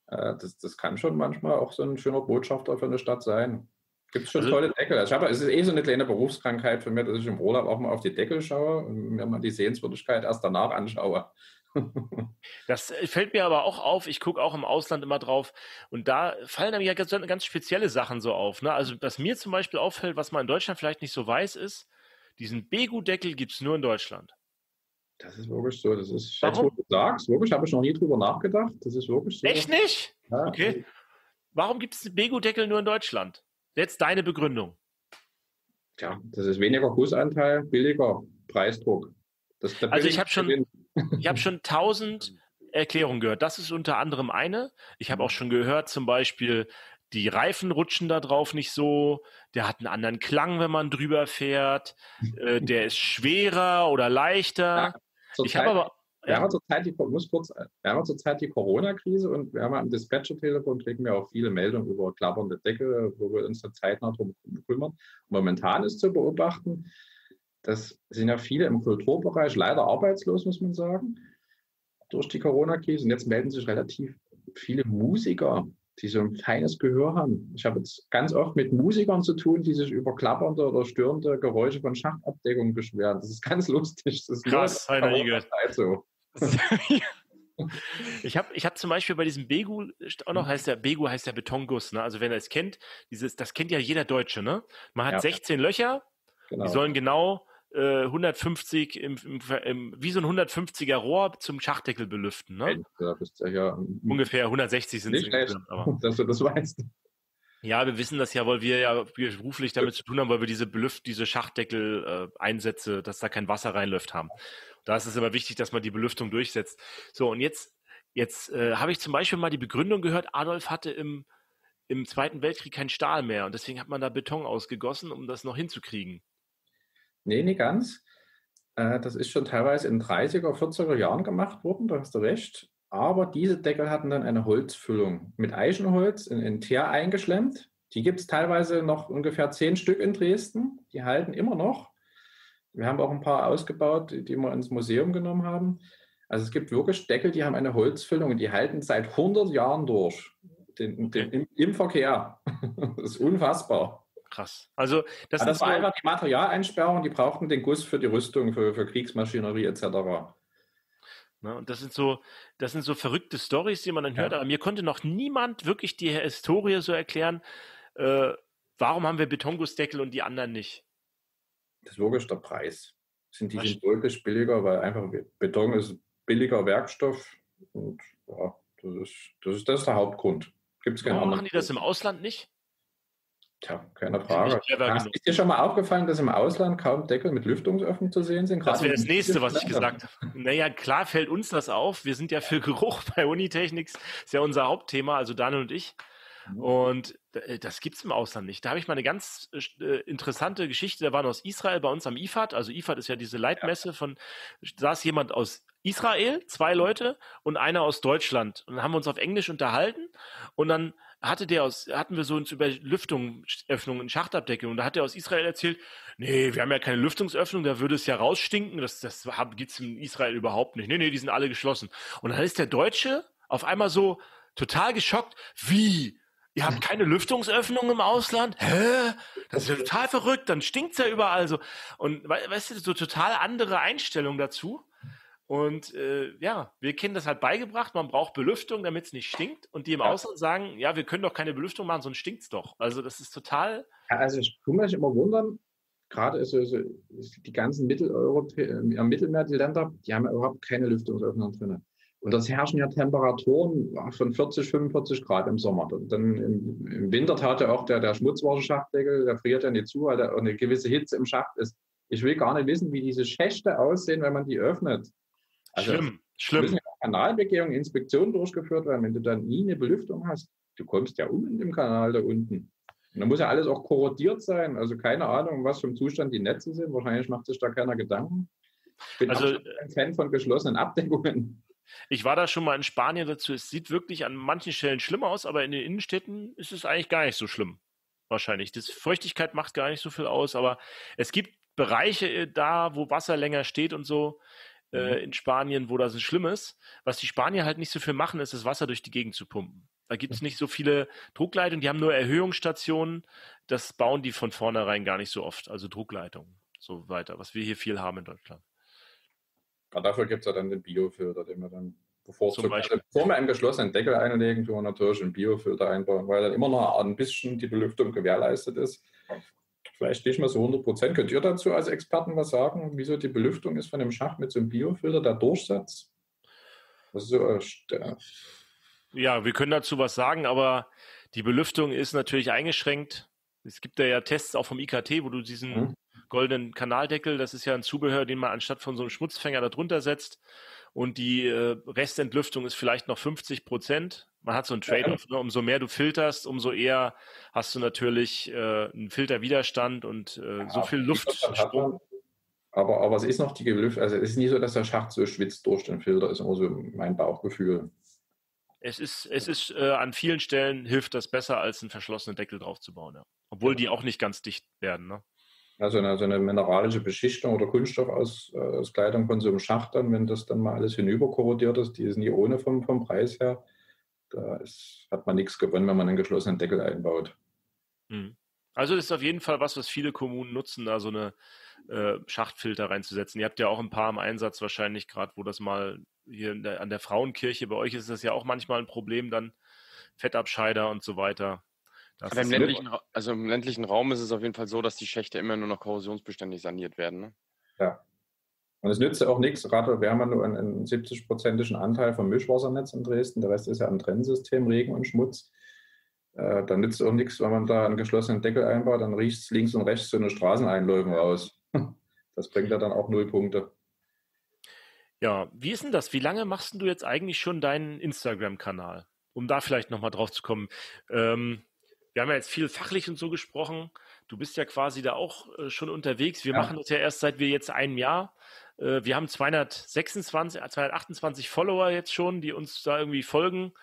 Äh, das, das kann schon manchmal auch so ein schöner Botschafter für eine Stadt sein. Gibt es schon also, tolle Deckel. Also ich habe, es ist eh so eine kleine Berufskrankheit für mich, dass ich im Urlaub auch mal auf die Deckel schaue und mir mal die Sehenswürdigkeit erst danach anschaue. das fällt mir aber auch auf. Ich gucke auch im Ausland immer drauf und da fallen mir ja ganz, ganz spezielle Sachen so auf. Ne? Also, was mir zum Beispiel auffällt, was man in Deutschland vielleicht nicht so weiß, ist, diesen Begu-Deckel gibt es nur in Deutschland. Das ist wirklich so. Das ist? Jetzt, wo du sagst, wirklich, habe ich noch nie drüber nachgedacht. Das ist wirklich so. Echt nicht? Ja, okay. Warum gibt es den Bego-Deckel nur in Deutschland? Jetzt deine Begründung. Tja, das ist weniger Gussanteil, billiger Preisdruck. Das, also ich habe schon, ich habe schon tausend Erklärungen gehört. Das ist unter anderem eine. Ich habe auch schon gehört, zum Beispiel, die Reifen rutschen da drauf nicht so, der hat einen anderen Klang, wenn man drüber fährt, äh, der ist schwerer oder leichter. Ja, ich habe aber. Wir haben zurzeit die, muss kurz, wir haben zurzeit die Corona-Krise und wir haben am Dispatcher-Telefon kriegen wir auch viele Meldungen über klappernde Deckel, wo wir uns da zeitnah drum kümmern. Momentan ist zu beobachten, dass sind ja viele im Kulturbereich leider arbeitslos, muss man sagen, durch die Corona-Krise. Und jetzt melden sich relativ viele Musiker die so ein feines Gehör haben. Ich habe jetzt ganz oft mit Musikern zu tun, die sich über klappernde oder störende Geräusche von Schachtabdeckung beschweren. Das ist ganz lustig. Das ist Krass, Heilige. So. ich habe ich hab zum Beispiel bei diesem Begu auch noch, heißt der, Begu heißt der Betonguss, ne? Also wenn er es kennt, dieses, das kennt ja jeder Deutsche, ne? Man hat ja. 16 Löcher, genau. die sollen genau 150 äh, im, im, im, wie so ein 150er Rohr zum Schachdeckel belüften. Ne? Ja, ja, ja, Ungefähr 160 sind es. Dass du das weißt. Ja, wir wissen das ja, weil wir ja beruflich damit zu tun haben, weil wir diese Belüft, diese Schachdeckel-Einsätze, äh, dass da kein Wasser reinläuft haben. Da ist es immer wichtig, dass man die Belüftung durchsetzt. So, und jetzt, jetzt äh, habe ich zum Beispiel mal die Begründung gehört, Adolf hatte im, im Zweiten Weltkrieg kein Stahl mehr und deswegen hat man da Beton ausgegossen, um das noch hinzukriegen. Nee, nicht ganz. Äh, das ist schon teilweise in 30er, 40er Jahren gemacht worden, da hast du recht. Aber diese Deckel hatten dann eine Holzfüllung mit Eichenholz in, in Teer eingeschlemmt. Die gibt es teilweise noch ungefähr zehn Stück in Dresden. Die halten immer noch. Wir haben auch ein paar ausgebaut, die wir ins Museum genommen haben. Also es gibt wirklich Deckel, die haben eine Holzfüllung und die halten seit 100 Jahren durch den, den, im, im, Verkehr. das ist unfassbar. Krass. Also das, das war einfach die Materialeinsperrung, die brauchten den Guss für die Rüstung, für, für Kriegsmaschinerie etc. Ne, und das sind so, das sind so verrückte Stories, die man dann hört. Aber mir konnte noch niemand wirklich die Historie so erklären, äh, warum haben wir Betongussdeckel und die anderen nicht. Das ist logisch der Preis. Sind die sind deutlich billiger, weil einfach Beton ist billiger Werkstoff und ja, das ist, das ist, das ist der Hauptgrund. Gibt's keinen Warum machen die das im Ausland nicht? Tja, keine Frage. Ist dir schon mal aufgefallen, dass im Ausland kaum Deckel mit Lüftungsöffnen zu sehen sind? Das wäre das nächste, was ich gesagt habe. Naja, klar fällt uns das auf. Wir sind ja für Geruch bei Unitechnics. Ist ja unser Hauptthema, also Daniel und ich. Mhm. Und äh, das gibt es im Ausland nicht. Da habe ich mal eine ganz äh, interessante Geschichte. Da waren aus Israel bei uns am IFAD. Also IFAD ist ja diese Leitmesse von, saß jemand aus Israel, zwei Leute und einer aus Deutschland. Und dann haben wir uns auf Englisch unterhalten und dann hatte der aus, hatten wir so uns über Lüftungsöffnungen, Schachtabdeckung und da hat er aus Israel erzählt, nee, wir haben ja keine Lüftungsöffnung, da würde es ja rausstinken, das, das gibt es in Israel überhaupt nicht. Nee, nee, die sind alle geschlossen. Und dann ist der Deutsche auf einmal so total geschockt, wie? Ihr habt keine Lüftungsöffnung im Ausland? Hä? Das ist ja total verrückt, dann stinkt's ja überall so. Und weißt du, so total andere Einstellung dazu. Und äh, ja, wir kennen das halt beigebracht, man braucht Belüftung, damit es nicht stinkt. Und die im ja. Ausland sagen, ja, wir können doch keine Belüftung machen, sonst stinkt es doch. Also das ist total. Ja, also ich tue mich immer wundern, gerade ist, ist, ist die ganzen Mitteleuropa äh, am Mittelmeer, die Länder, die haben ja überhaupt keine Lüftungsöffnung drin. Und das herrschen ja Temperaturen von 40, 45 Grad im Sommer. Dann im, im Winter tat ja auch der, der Schmutzwassenschachtdeckel, der friert ja nicht zu, weil da eine gewisse Hitze im Schacht ist. Ich will gar nicht wissen, wie diese Schächte aussehen, wenn man die öffnet. Also, schlimm, schlimm. Müssen ja Kanalbegehungen, Inspektionen durchgeführt werden. Wenn du dann nie eine Belüftung hast, du kommst ja um in dem Kanal da unten. Und dann muss ja alles auch korrodiert sein. Also keine Ahnung, was für ein Zustand die Netze sind. Wahrscheinlich macht sich da keiner Gedanken. Ich bin also, ein Fan von geschlossenen Abdeckungen. Ich war da schon mal in Spanien dazu. Es sieht wirklich an manchen Stellen schlimm aus, aber in den Innenstädten ist es eigentlich gar nicht so schlimm. Wahrscheinlich. Das Feuchtigkeit macht gar nicht so viel aus, aber es gibt Bereiche äh, da, wo Wasser länger steht und so äh, mhm. in Spanien, wo das schlimm ist. Was die Spanier halt nicht so viel machen, ist das Wasser durch die Gegend zu pumpen. Da gibt es nicht so viele Druckleitungen, die haben nur Erhöhungsstationen. Das bauen die von vornherein gar nicht so oft, also Druckleitungen, so weiter, was wir hier viel haben in Deutschland. Ja, dafür gibt es ja dann den Biofilter, den wir dann bevorzugt. Also, bevor wir einen geschlossenen Deckel einlegen, tun wir natürlich einen Biofilter einbauen, weil dann immer noch ein bisschen die Belüftung gewährleistet ist vielleicht nicht mehr so 100 Prozent. Könnt ihr dazu als Experten was sagen, wieso die Belüftung ist von dem Schacht mit so einem Biofilter, der Durchsatz? So, äh, ja, wir können dazu was sagen, aber die Belüftung ist natürlich eingeschränkt. Es gibt ja, ja Tests auch vom IKT, wo du diesen hm. goldenen Kanaldeckel, das ist ja ein Zubehör, den man anstatt von so einem Schmutzfänger da drunter setzt. Und die äh, Restentlüftung ist vielleicht noch 50 Prozent. Man hat so einen Trade-off. Ne? Umso mehr du filterst, umso eher hast du natürlich äh, einen Filterwiderstand und äh, ja, so viel Luftsprung. Aber, aber es ist noch die Gelüft, also es ist nicht so, dass der Schacht so schwitzt durch den Filter, ist immer so mein Bauchgefühl. Es ist, es ist äh, an vielen Stellen hilft das besser, als einen verschlossenen Deckel draufzubauen, ja. Obwohl ja. die auch nicht ganz dicht werden, ne? Also eine, also eine mineralische Beschichtung oder Kunststoffauskleidung von so einem Schacht dann, wenn das dann mal alles hinüberkorrodiert ist, die ist nie ohne vom, vom Preis her. Da ist, hat man nichts gewonnen, wenn man einen geschlossenen Deckel einbaut. Hm. Also das ist auf jeden Fall was, was viele Kommunen nutzen, da so eine äh, Schachtfilter reinzusetzen. Ihr habt ja auch ein paar im Einsatz wahrscheinlich gerade, wo das mal hier an der Frauenkirche, bei euch ist das ja auch manchmal ein Problem, dann Fettabscheider und so weiter. Aber im ländlichen, also im ländlichen Raum ist es auf jeden Fall so, dass die Schächte immer nur noch korrosionsbeständig saniert werden. Ne? Ja. Und es nützt ja auch nichts, gerade wir haben ja nur einen, 70-prozentigen Anteil vom Mischwassernetz in Dresden, der Rest ist ja ein Trennsystem, Regen und Schmutz. Äh, dann nützt es auch nichts, wenn man da einen geschlossenen Deckel einbaut, dann riecht es links und rechts zu den Straßeneinläufen raus. Das bringt ja dann auch null Punkte. Ja, wie ist denn das? Wie lange machst du jetzt eigentlich schon deinen Instagram-Kanal? Um da vielleicht nochmal drauf zu kommen. Ähm, wir haben ja jetzt viel fachlich und so gesprochen. Du bist ja quasi da auch äh, schon unterwegs. Wir ja. machen das ja erst seit wir jetzt einem Jahr. Äh, wir haben 226, 228 Follower jetzt schon, die uns da irgendwie folgen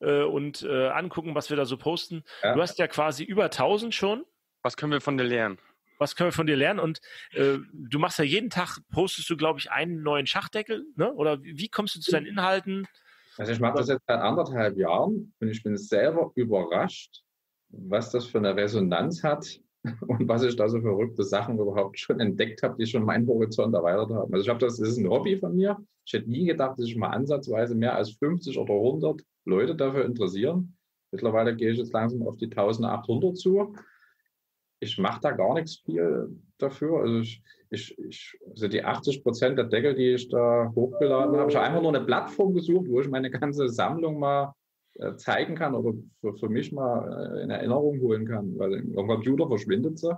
äh, und äh, angucken, was wir da so posten. Ja. Du hast ja quasi über 1000 schon. Was können wir von dir lernen? was können wir von dir lernen? Und äh, du machst ja jeden Tag, postest du, glaube ich, einen neuen Schachdeckel, ne? Oder wie kommst du zu deinen Inhalten? Also ich mache das jetzt seit anderthalb Jahren und ich bin selber überrascht, was das für eine Resonanz hat und was ich da so verrückte Sachen überhaupt schon entdeckt habe, die schon meinen Horizont erweitert haben. Also ich habe das, das ist ein Hobby von mir. Ich hätte nie gedacht, dass ich mal ansatzweise mehr als 50 oder 100 Leute dafür interessieren. Mittlerweile gehe ich jetzt langsam auf die 1800 zu ich mache da gar nichts viel dafür. Also ich, ich, ich also die 80 Prozent der Deckel, die ich da hochgeladen habe, ich habe einfach nur eine Plattform gesucht, wo ich meine ganze Sammlung mal zeigen kann oder für, für mich mal äh, in Erinnerung holen kann, weil im Computer verschwindet sie.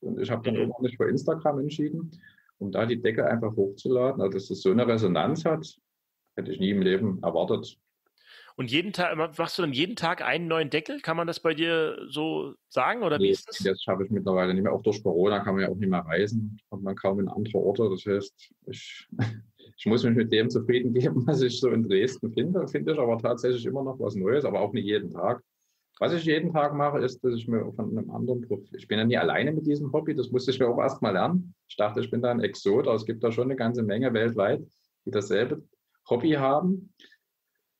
Und ich habe dann mhm. nicht für Instagram entschieden, um da die Deckel einfach hochzuladen. Also dass das so eine Resonanz hat, hätte ich nie im Leben erwartet. Und jeden Tag, machst du dann jeden Tag einen neuen Deckel? Kann man das bei dir so sagen oder nee, wie ist das? Das schaffe ich mittlerweile nicht mehr. Auch durch Corona kann man ja auch nicht mehr reisen. Hat man kaum in andere Orte. Das heißt, ich, ich muss mich mit dem zufrieden geben, was ich so in Dresden finde. Finde ich aber tatsächlich immer noch was Neues, aber auch nicht jeden Tag. Was ich jeden Tag mache, ist, dass ich mir von einem anderen Profil, ich bin ja nie alleine mit diesem Hobby, das musste ich mir auch erst mal lernen. Ich dachte, ich bin da ein Exot, aber es gibt da schon eine ganze Menge weltweit, die dasselbe Hobby haben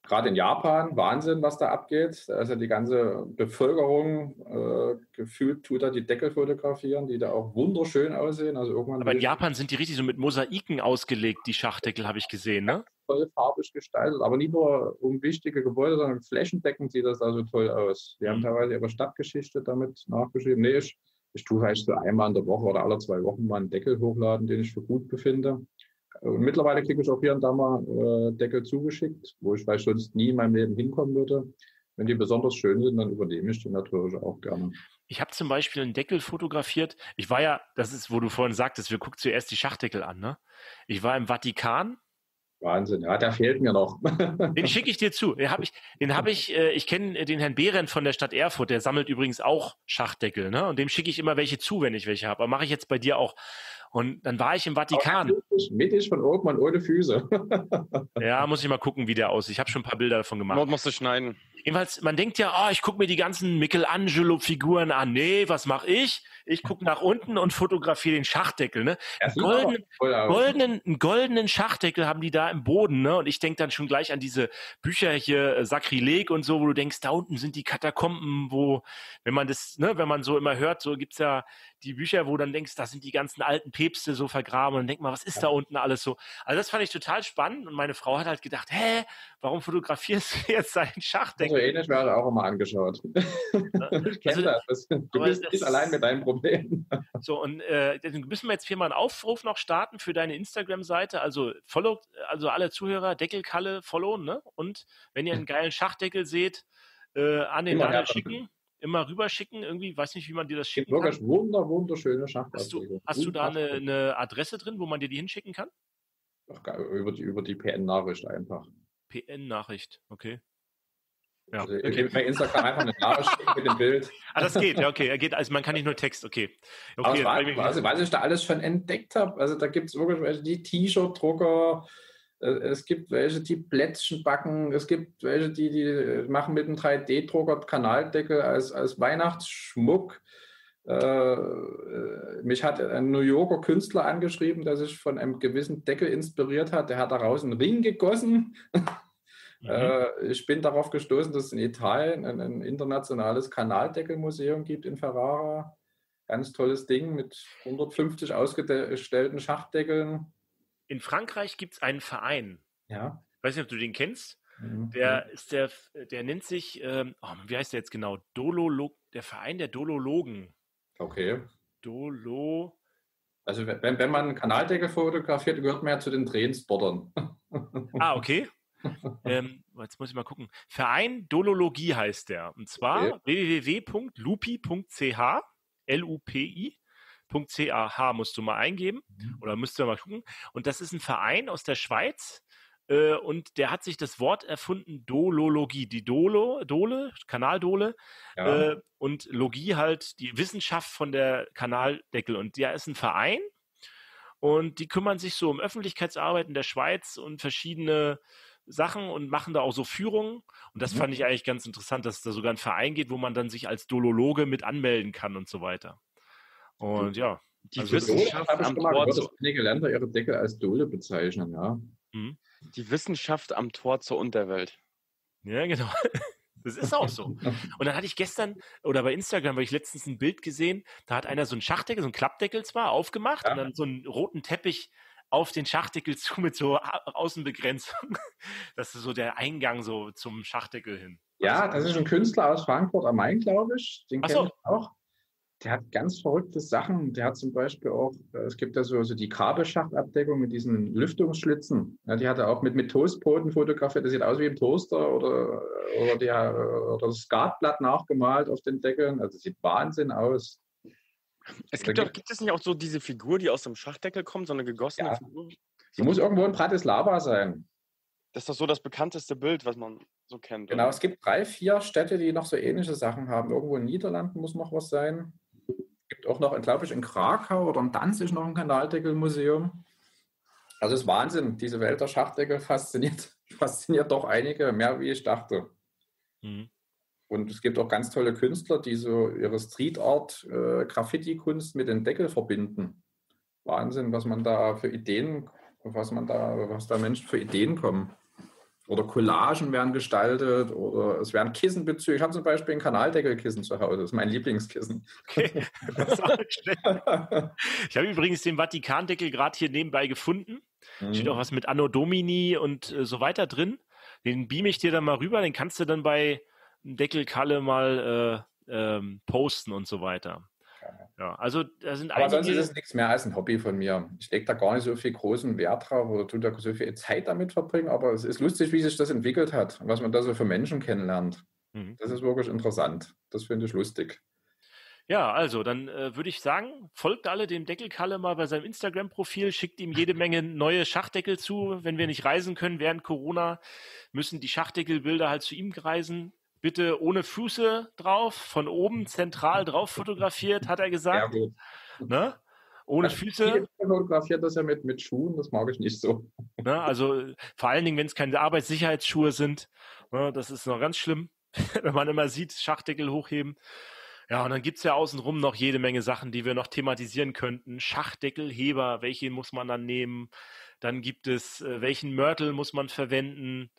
gerade in Japan, Wahnsinn, was da abgeht. Also die ganze Bevölkerung äh, gefühlt tut da die Deckel fotografieren, die da auch wunderschön aussehen. Also irgendwann Aber in Japan sind die richtig so mit Mosaiken ausgelegt, die Schachdeckel, habe ich gesehen, ne? Voll farbig gestaltet, aber nicht nur um wichtige Gebäude, sondern flächendeckend sieht das da so toll aus. Die haben mhm. teilweise ihre Stadtgeschichte damit nachgeschrieben. Nee, ich, ich tue vielleicht so einmal in der Woche oder alle zwei Wochen mal einen Deckel hochladen, den ich für gut befinde. Und mittlerweile kriege ich auch hier und da mal äh, Deckel zugeschickt, wo ich vielleicht sonst nie in meinem Leben hinkommen würde. Wenn die besonders schön sind, dann übernehme ich die natürlich auch gerne. Ich habe zum Beispiel einen Deckel fotografiert. Ich war ja, das ist, wo du vorhin sagtest, wir gucken zuerst die Schachdeckel an. Ne? Ich war im Vatikan Wahnsinn, ja, der fehlt mir noch. Den schicke ich dir zu. Den habe ich, den habe ich, äh, ich kenne den Herrn Behrendt von der Stadt Erfurt, der sammelt übrigens auch Schachdeckel, ne? Und dem schicke ich immer welche zu, wenn ich welche habe. Aber mache ich jetzt bei dir auch. Und dann war ich im Vatikan. Mittig von oben und ohne Füße. ja, muss ich mal gucken, wie der aussieht. Ich habe schon ein paar Bilder davon gemacht. Dort musst du schneiden. Jedenfalls, man denkt ja, oh, ich gucke mir die ganzen Michelangelo-Figuren an. Nee, was mache ich? Ich gucke nach unten und fotografiere den Schachdeckel. Ne? Einen goldenen, goldenen, einen goldenen Schachdeckel haben die da im Boden. Ne? Und ich denke dann schon gleich an diese Bücher hier, äh, Sakrileg und so, wo du denkst, da unten sind die Katakomben, wo, wenn man das, ne, wenn man so immer hört, so gibt's ja die Bücher, wo dann denkst, da sind die ganzen alten Päpste so vergraben und denk mal, was ist da unten alles so? Also das fand ich total spannend und meine Frau hat halt gedacht, hä, warum fotografierst du jetzt seinen Schachdeckel? So ähnlich wäre auch immer angeschaut. ich kenne also, das. Du bist nicht allein mit deinem Problem. so und äh, müssen wir jetzt hier mal einen Aufruf noch starten für deine Instagram-Seite. Also follow, also alle Zuhörer, Deckelkalle followen, ne? Und wenn ihr einen geilen Schachdeckel seht, äh, an den Daniel schicken immer rüberschicken? Irgendwie, weiß nicht, wie man dir das schicken wirklich kann. Wunder, wunderschöne Schachtel. Hast du, hast du da eine, eine, Adresse drin, wo man dir die hinschicken kann? Ach, über die, über die PN-Nachricht einfach. PN-Nachricht, okay. Ja, also, okay. Bei Instagram einfach eine Nachricht mit dem Bild. Ah, das geht, ja, okay. Er geht, also man kann nicht nur Text, okay. okay war, also, was ich da alles schon entdeckt habe, also da gibt es wirklich die T-Shirt-Drucker, äh, es gibt welche, die Plätzchen backen. Es gibt welche, die, die machen mit einem 3D-Drucker Kanaldeckel als, als Weihnachtsschmuck. Äh, äh, mich hat ein New Yorker Künstler angeschrieben, der sich von einem gewissen Deckel inspiriert hat. Der hat daraus einen Ring gegossen. Mhm. Äh, ich bin darauf gestoßen, dass es in Italien ein, ein internationales Kanaldeckelmuseum gibt in Ferrara. Ganz tolles Ding mit 150 ausgestellten Schachtdeckeln in Frankreich gibt es einen Verein. Ja. Ich weiß nicht, ob du den kennst. Mhm. Der ist der, der nennt sich, ähm, oh, wie heißt der jetzt genau? Dololog, der Verein der Dolologen. Okay. Dolo. Also wenn, wenn man einen Kanaldeckel fotografiert, gehört man ja zu den Trainspottern. ah, okay. Ähm, jetzt muss ich mal gucken. Verein Dolologie heißt der. Und zwar okay. www.lupi.ch, L-U-P-I, .ch musst du mal eingeben mhm. oder müsst ihr mal gucken. Und das ist ein Verein aus der Schweiz. Äh, und der hat sich das Wort erfunden, Dolologie. Die Dolo, Dole, Kanaldole ja. äh, und Logie halt die Wissenschaft von der Kanaldeckel. Und der ist ein Verein und die kümmern sich so um Öffentlichkeitsarbeit in der Schweiz und verschiedene Sachen und machen da auch so Führungen. Und das mhm. fand ich eigentlich ganz interessant, dass es da sogar ein Verein geht, wo man dann sich als Dolologe mit anmelden kann und so weiter. Und ja. Die also Wissenschaft am Tor zu... Einige Länder ihre Deckel als Dole bezeichnen, ja. Mhm. Die Wissenschaft am Tor zur Unterwelt. Ja, genau. Das ist auch so. Und dann hatte ich gestern oder bei Instagram, weil ich letztens ein Bild gesehen, da hat einer so einen Schachdeckel, so einen Klappdeckel zwar, aufgemacht ja. und dann so einen roten Teppich auf den Schachdeckel zu mit so Außenbegrenzung. Das ist so der Eingang so zum Schachdeckel hin. Ja, das ist ein Künstler aus Frankfurt am Main, glaube ich. Den kenne so. ich auch der hat ganz verrückte Sachen. Der hat zum Beispiel auch, äh, es gibt ja so also die Kabelschachtabdeckung mit diesen Lüftungsschlitzen. Ja, die hat er auch mit, mit Toastbroten fotografiert. Das sieht aus wie ein Toaster oder, oder, die, oder das Skatblatt nachgemalt auf den Deckeln. Also sieht Wahnsinn aus. Es gibt, doch, gibt es nicht auch so diese Figur, die aus dem Schachdeckel kommt, so eine gegossene ja. Figur? Die muss irgendwo in Bratislava sein. Das ist doch so das bekannteste Bild, was man so kennt. Genau, oder? es gibt drei, vier Städte, die noch so ähnliche Sachen haben. Irgendwo in den Niederlanden muss noch was sein gibt auch noch, glaube ich, in Krakau oder in Danzig noch ein Kanaldeckelmuseum. Also es ist Wahnsinn, diese Welt der Schachdeckel fasziniert, fasziniert doch einige, mehr wie ich dachte. Mhm. Und es gibt auch ganz tolle Künstler, die so ihre Street Art, äh, mit den Deckel verbinden. Wahnsinn, was man da für Ideen, was man da, was da Menschen für Ideen kommen oder Collagen werden gestaltet oder es werden Kissenbezüge. Ich habe zum Beispiel ein Kanaldeckelkissen zu Hause. Das ist mein Lieblingskissen. Okay. ich habe übrigens den Vatikandeckel gerade hier nebenbei gefunden. Mhm. Steht auch was mit Anno Domini und äh, so weiter drin. Den beam ich dir dann mal rüber. Den kannst du dann bei Deckelkalle mal äh, ähm, posten und so weiter. Ja, also da sind Aber sonst ist es nichts mehr als ein Hobby von mir. Ich lege da gar nicht so viel großen Wert drauf oder tue da so viel Zeit damit verbringen, aber es ist lustig, wie sich das entwickelt hat und was man da so für Menschen kennenlernt. Mhm. Das ist wirklich interessant. Das finde ich lustig. Ja, also dann äh, würde ich sagen, folgt alle dem Deckelkalle mal bei seinem Instagram-Profil, schickt ihm jede Menge neue Schachdeckel zu. Wenn wir nicht reisen können während Corona, müssen die Schachdeckelbilder halt zu ihm reisen bitte ohne Füße drauf, von oben zentral drauf fotografiert, hat er gesagt. Ja, gut. Ne? Ohne also Füße. fotografiert das ja mit, mit Schuhen, das mag ich nicht so. Ne? Also vor allen Dingen, wenn es keine Arbeitssicherheitsschuhe sind, ne? das ist noch ganz schlimm, wenn man immer sieht, Schachdeckel hochheben. Ja, und dann gibt es ja außenrum noch jede Menge Sachen, die wir noch thematisieren könnten. Schachdeckelheber, welche muss man dann nehmen? Dann gibt es, äh, welchen Mörtel muss man verwenden?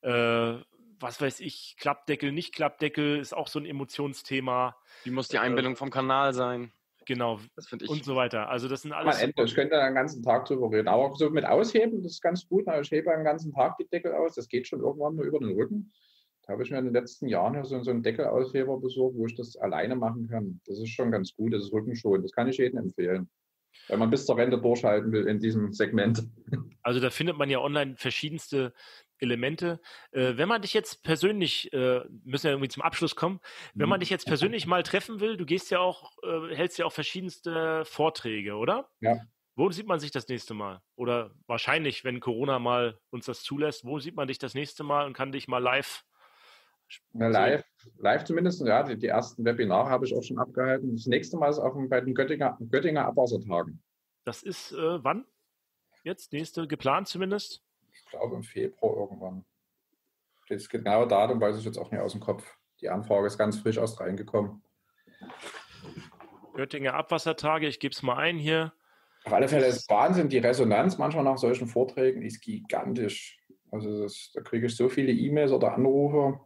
Äh, was weiß ich, Klappdeckel, nicht Klappdeckel, ist auch so ein Emotionsthema. Wie muss die Einbindung äh, vom Kanal sein? Genau, das finde ich. Und so weiter. Also das sind alles. Ende. Ich könnte den ganzen Tag drüber reden. Aber so mit Ausheben, das ist ganz gut. Ich hebe den ganzen Tag die Deckel aus. Das geht schon irgendwann nur über den Rücken. Da habe ich mir in den letzten Jahren so, so einen Deckelausheber besorgt, wo ich das alleine machen kann. Das ist schon ganz gut. Das ist Rückenschon. Das kann ich jedem empfehlen wenn man bis zur Rente durchhalten will in diesem Segment. Also da findet man ja online verschiedenste Elemente. Äh, wenn man dich jetzt persönlich, äh, müssen ja irgendwie zum Abschluss kommen, wenn man mhm. dich jetzt persönlich mal treffen will, du gehst ja auch, äh, hältst ja auch verschiedenste Vorträge, oder? Ja. Wo sieht man sich das nächste Mal? Oder wahrscheinlich, wenn Corona mal uns das zulässt, wo sieht man dich das nächste Mal und kann dich mal live na, live, live zumindest, ja, die, die, ersten Webinare habe ich auch schon abgehalten. Das nächste Mal ist auch bei den Göttinger, Göttinger Abwassertagen. Das ist äh, wann? Jetzt? Nächste, geplant zumindest? Ich glaube im Februar irgendwann. Das genaue Datum weiß ich jetzt auch nicht aus dem Kopf. Die Anfrage ist ganz frisch erst reingekommen. Göttinger Abwassertage, ich gebe es mal ein hier. Auf alle Fälle ist Wahnsinn. Die Resonanz manchmal nach solchen Vorträgen ist gigantisch. Also das, da kriege ich so viele E-Mails oder Anrufe.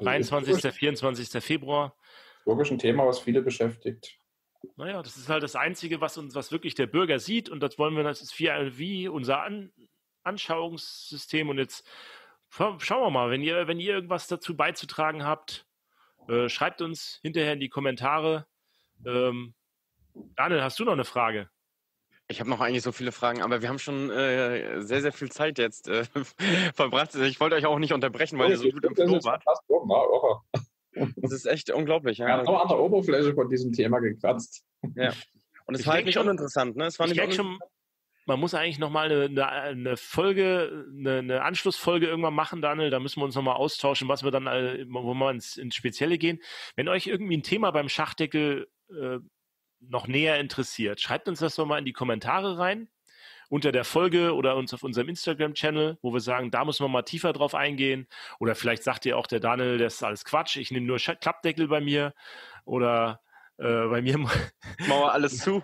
23. Also 24. Februar. Wirklich ein Thema, was viele beschäftigt. Naja, das ist halt das Einzige, was uns, was wirklich der Bürger sieht und das wollen wir, das ist wie unser An Anschauungssystem und jetzt schauen wir mal, wenn ihr, wenn ihr irgendwas dazu beizutragen habt, äh, schreibt uns hinterher in die Kommentare. Ähm, Daniel, hast du noch eine Frage? Ich habe noch eigentlich so viele Fragen, aber wir haben schon äh, sehr, sehr viel Zeit jetzt äh, verbracht. Ich wollte euch auch nicht unterbrechen, weil ihr so gut im Flow wart. Das ist echt unglaublich. Ja. Wir haben an der Oberfläche von diesem Thema gekratzt. Ja. Und es ich war halt nicht uninteressant. Ne? Es war nicht schon, man muss eigentlich nochmal eine, eine, Folge, eine, eine Anschlussfolge irgendwann machen, Daniel. Da müssen wir uns nochmal austauschen, was wir dann, wo wir ins, ins Spezielle gehen. Wenn euch irgendwie ein Thema beim Schachdeckel äh, noch näher interessiert, schreibt uns das doch mal in die Kommentare rein unter der Folge oder uns auf unserem Instagram-Channel, wo wir sagen, da muss man mal tiefer drauf eingehen. Oder vielleicht sagt ihr auch der Daniel, das ist alles Quatsch, ich nehme nur Klappdeckel bei mir. Oder äh, bei mir. Mauer alles zu.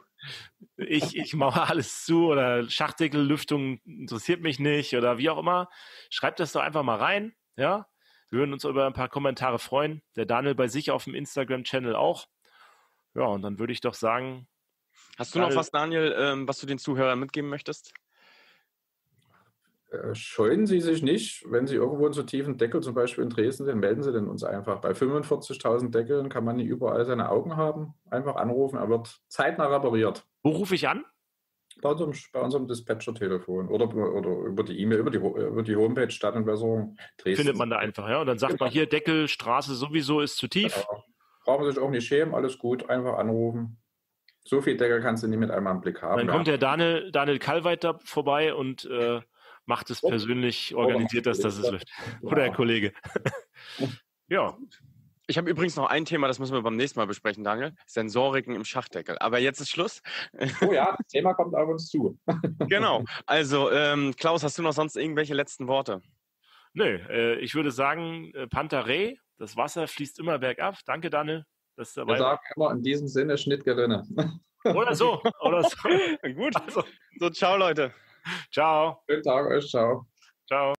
Ich, ich mache alles zu oder Schachdeckellüftung interessiert mich nicht oder wie auch immer. Schreibt das doch einfach mal rein. Ja, wir würden uns über ein paar Kommentare freuen. Der Daniel bei sich auf dem Instagram-Channel auch. Ja, und dann würde ich doch sagen. Hast du Daniel, noch was, Daniel, ähm, was du den Zuhörern mitgeben möchtest? Äh, scheuen Sie sich nicht, wenn Sie irgendwo einen so tiefen Deckel zum Beispiel in Dresden sind, melden Sie den uns einfach. Bei 45.000 Deckeln kann man nicht überall seine Augen haben. Einfach anrufen, er wird zeitnah repariert. Wo rufe ich an? Bei unserem, bei unserem Dispatcher-Telefon oder, oder über die E-Mail, über die, über die Homepage Stadtentwässerung Dresden. Findet man da einfach, ja. Und dann sagt genau. man hier, Deckel, Straße sowieso ist zu tief. Genau. Brauchen sich auch nicht schämen, alles gut, einfach anrufen. So viel Deckel kannst du nicht mit einmal im Blick haben. Dann kommt der Daniel, Daniel Kalweit da vorbei und äh, macht es persönlich, organisiert das, dass es läuft. Oder der Kollege. ja. Ich habe übrigens noch ein Thema, das müssen wir beim nächsten Mal besprechen, Daniel. Sensoriken im Schachdeckel. Aber jetzt ist Schluss. Oh ja, das Thema kommt auf uns zu. genau. Also, ähm, Klaus, hast du noch sonst irgendwelche letzten Worte? Nö, äh, ich würde sagen, äh, Pantarei, das Wasser fließt immer bergab. Danke, Daniel. Dass dabei wir sagen immer in diesem Sinne Schnittgerinne. Oder so. Oder so. Gut. Also. So, ciao, Leute. Ciao. Schönen Tag euch. Ciao. Ciao.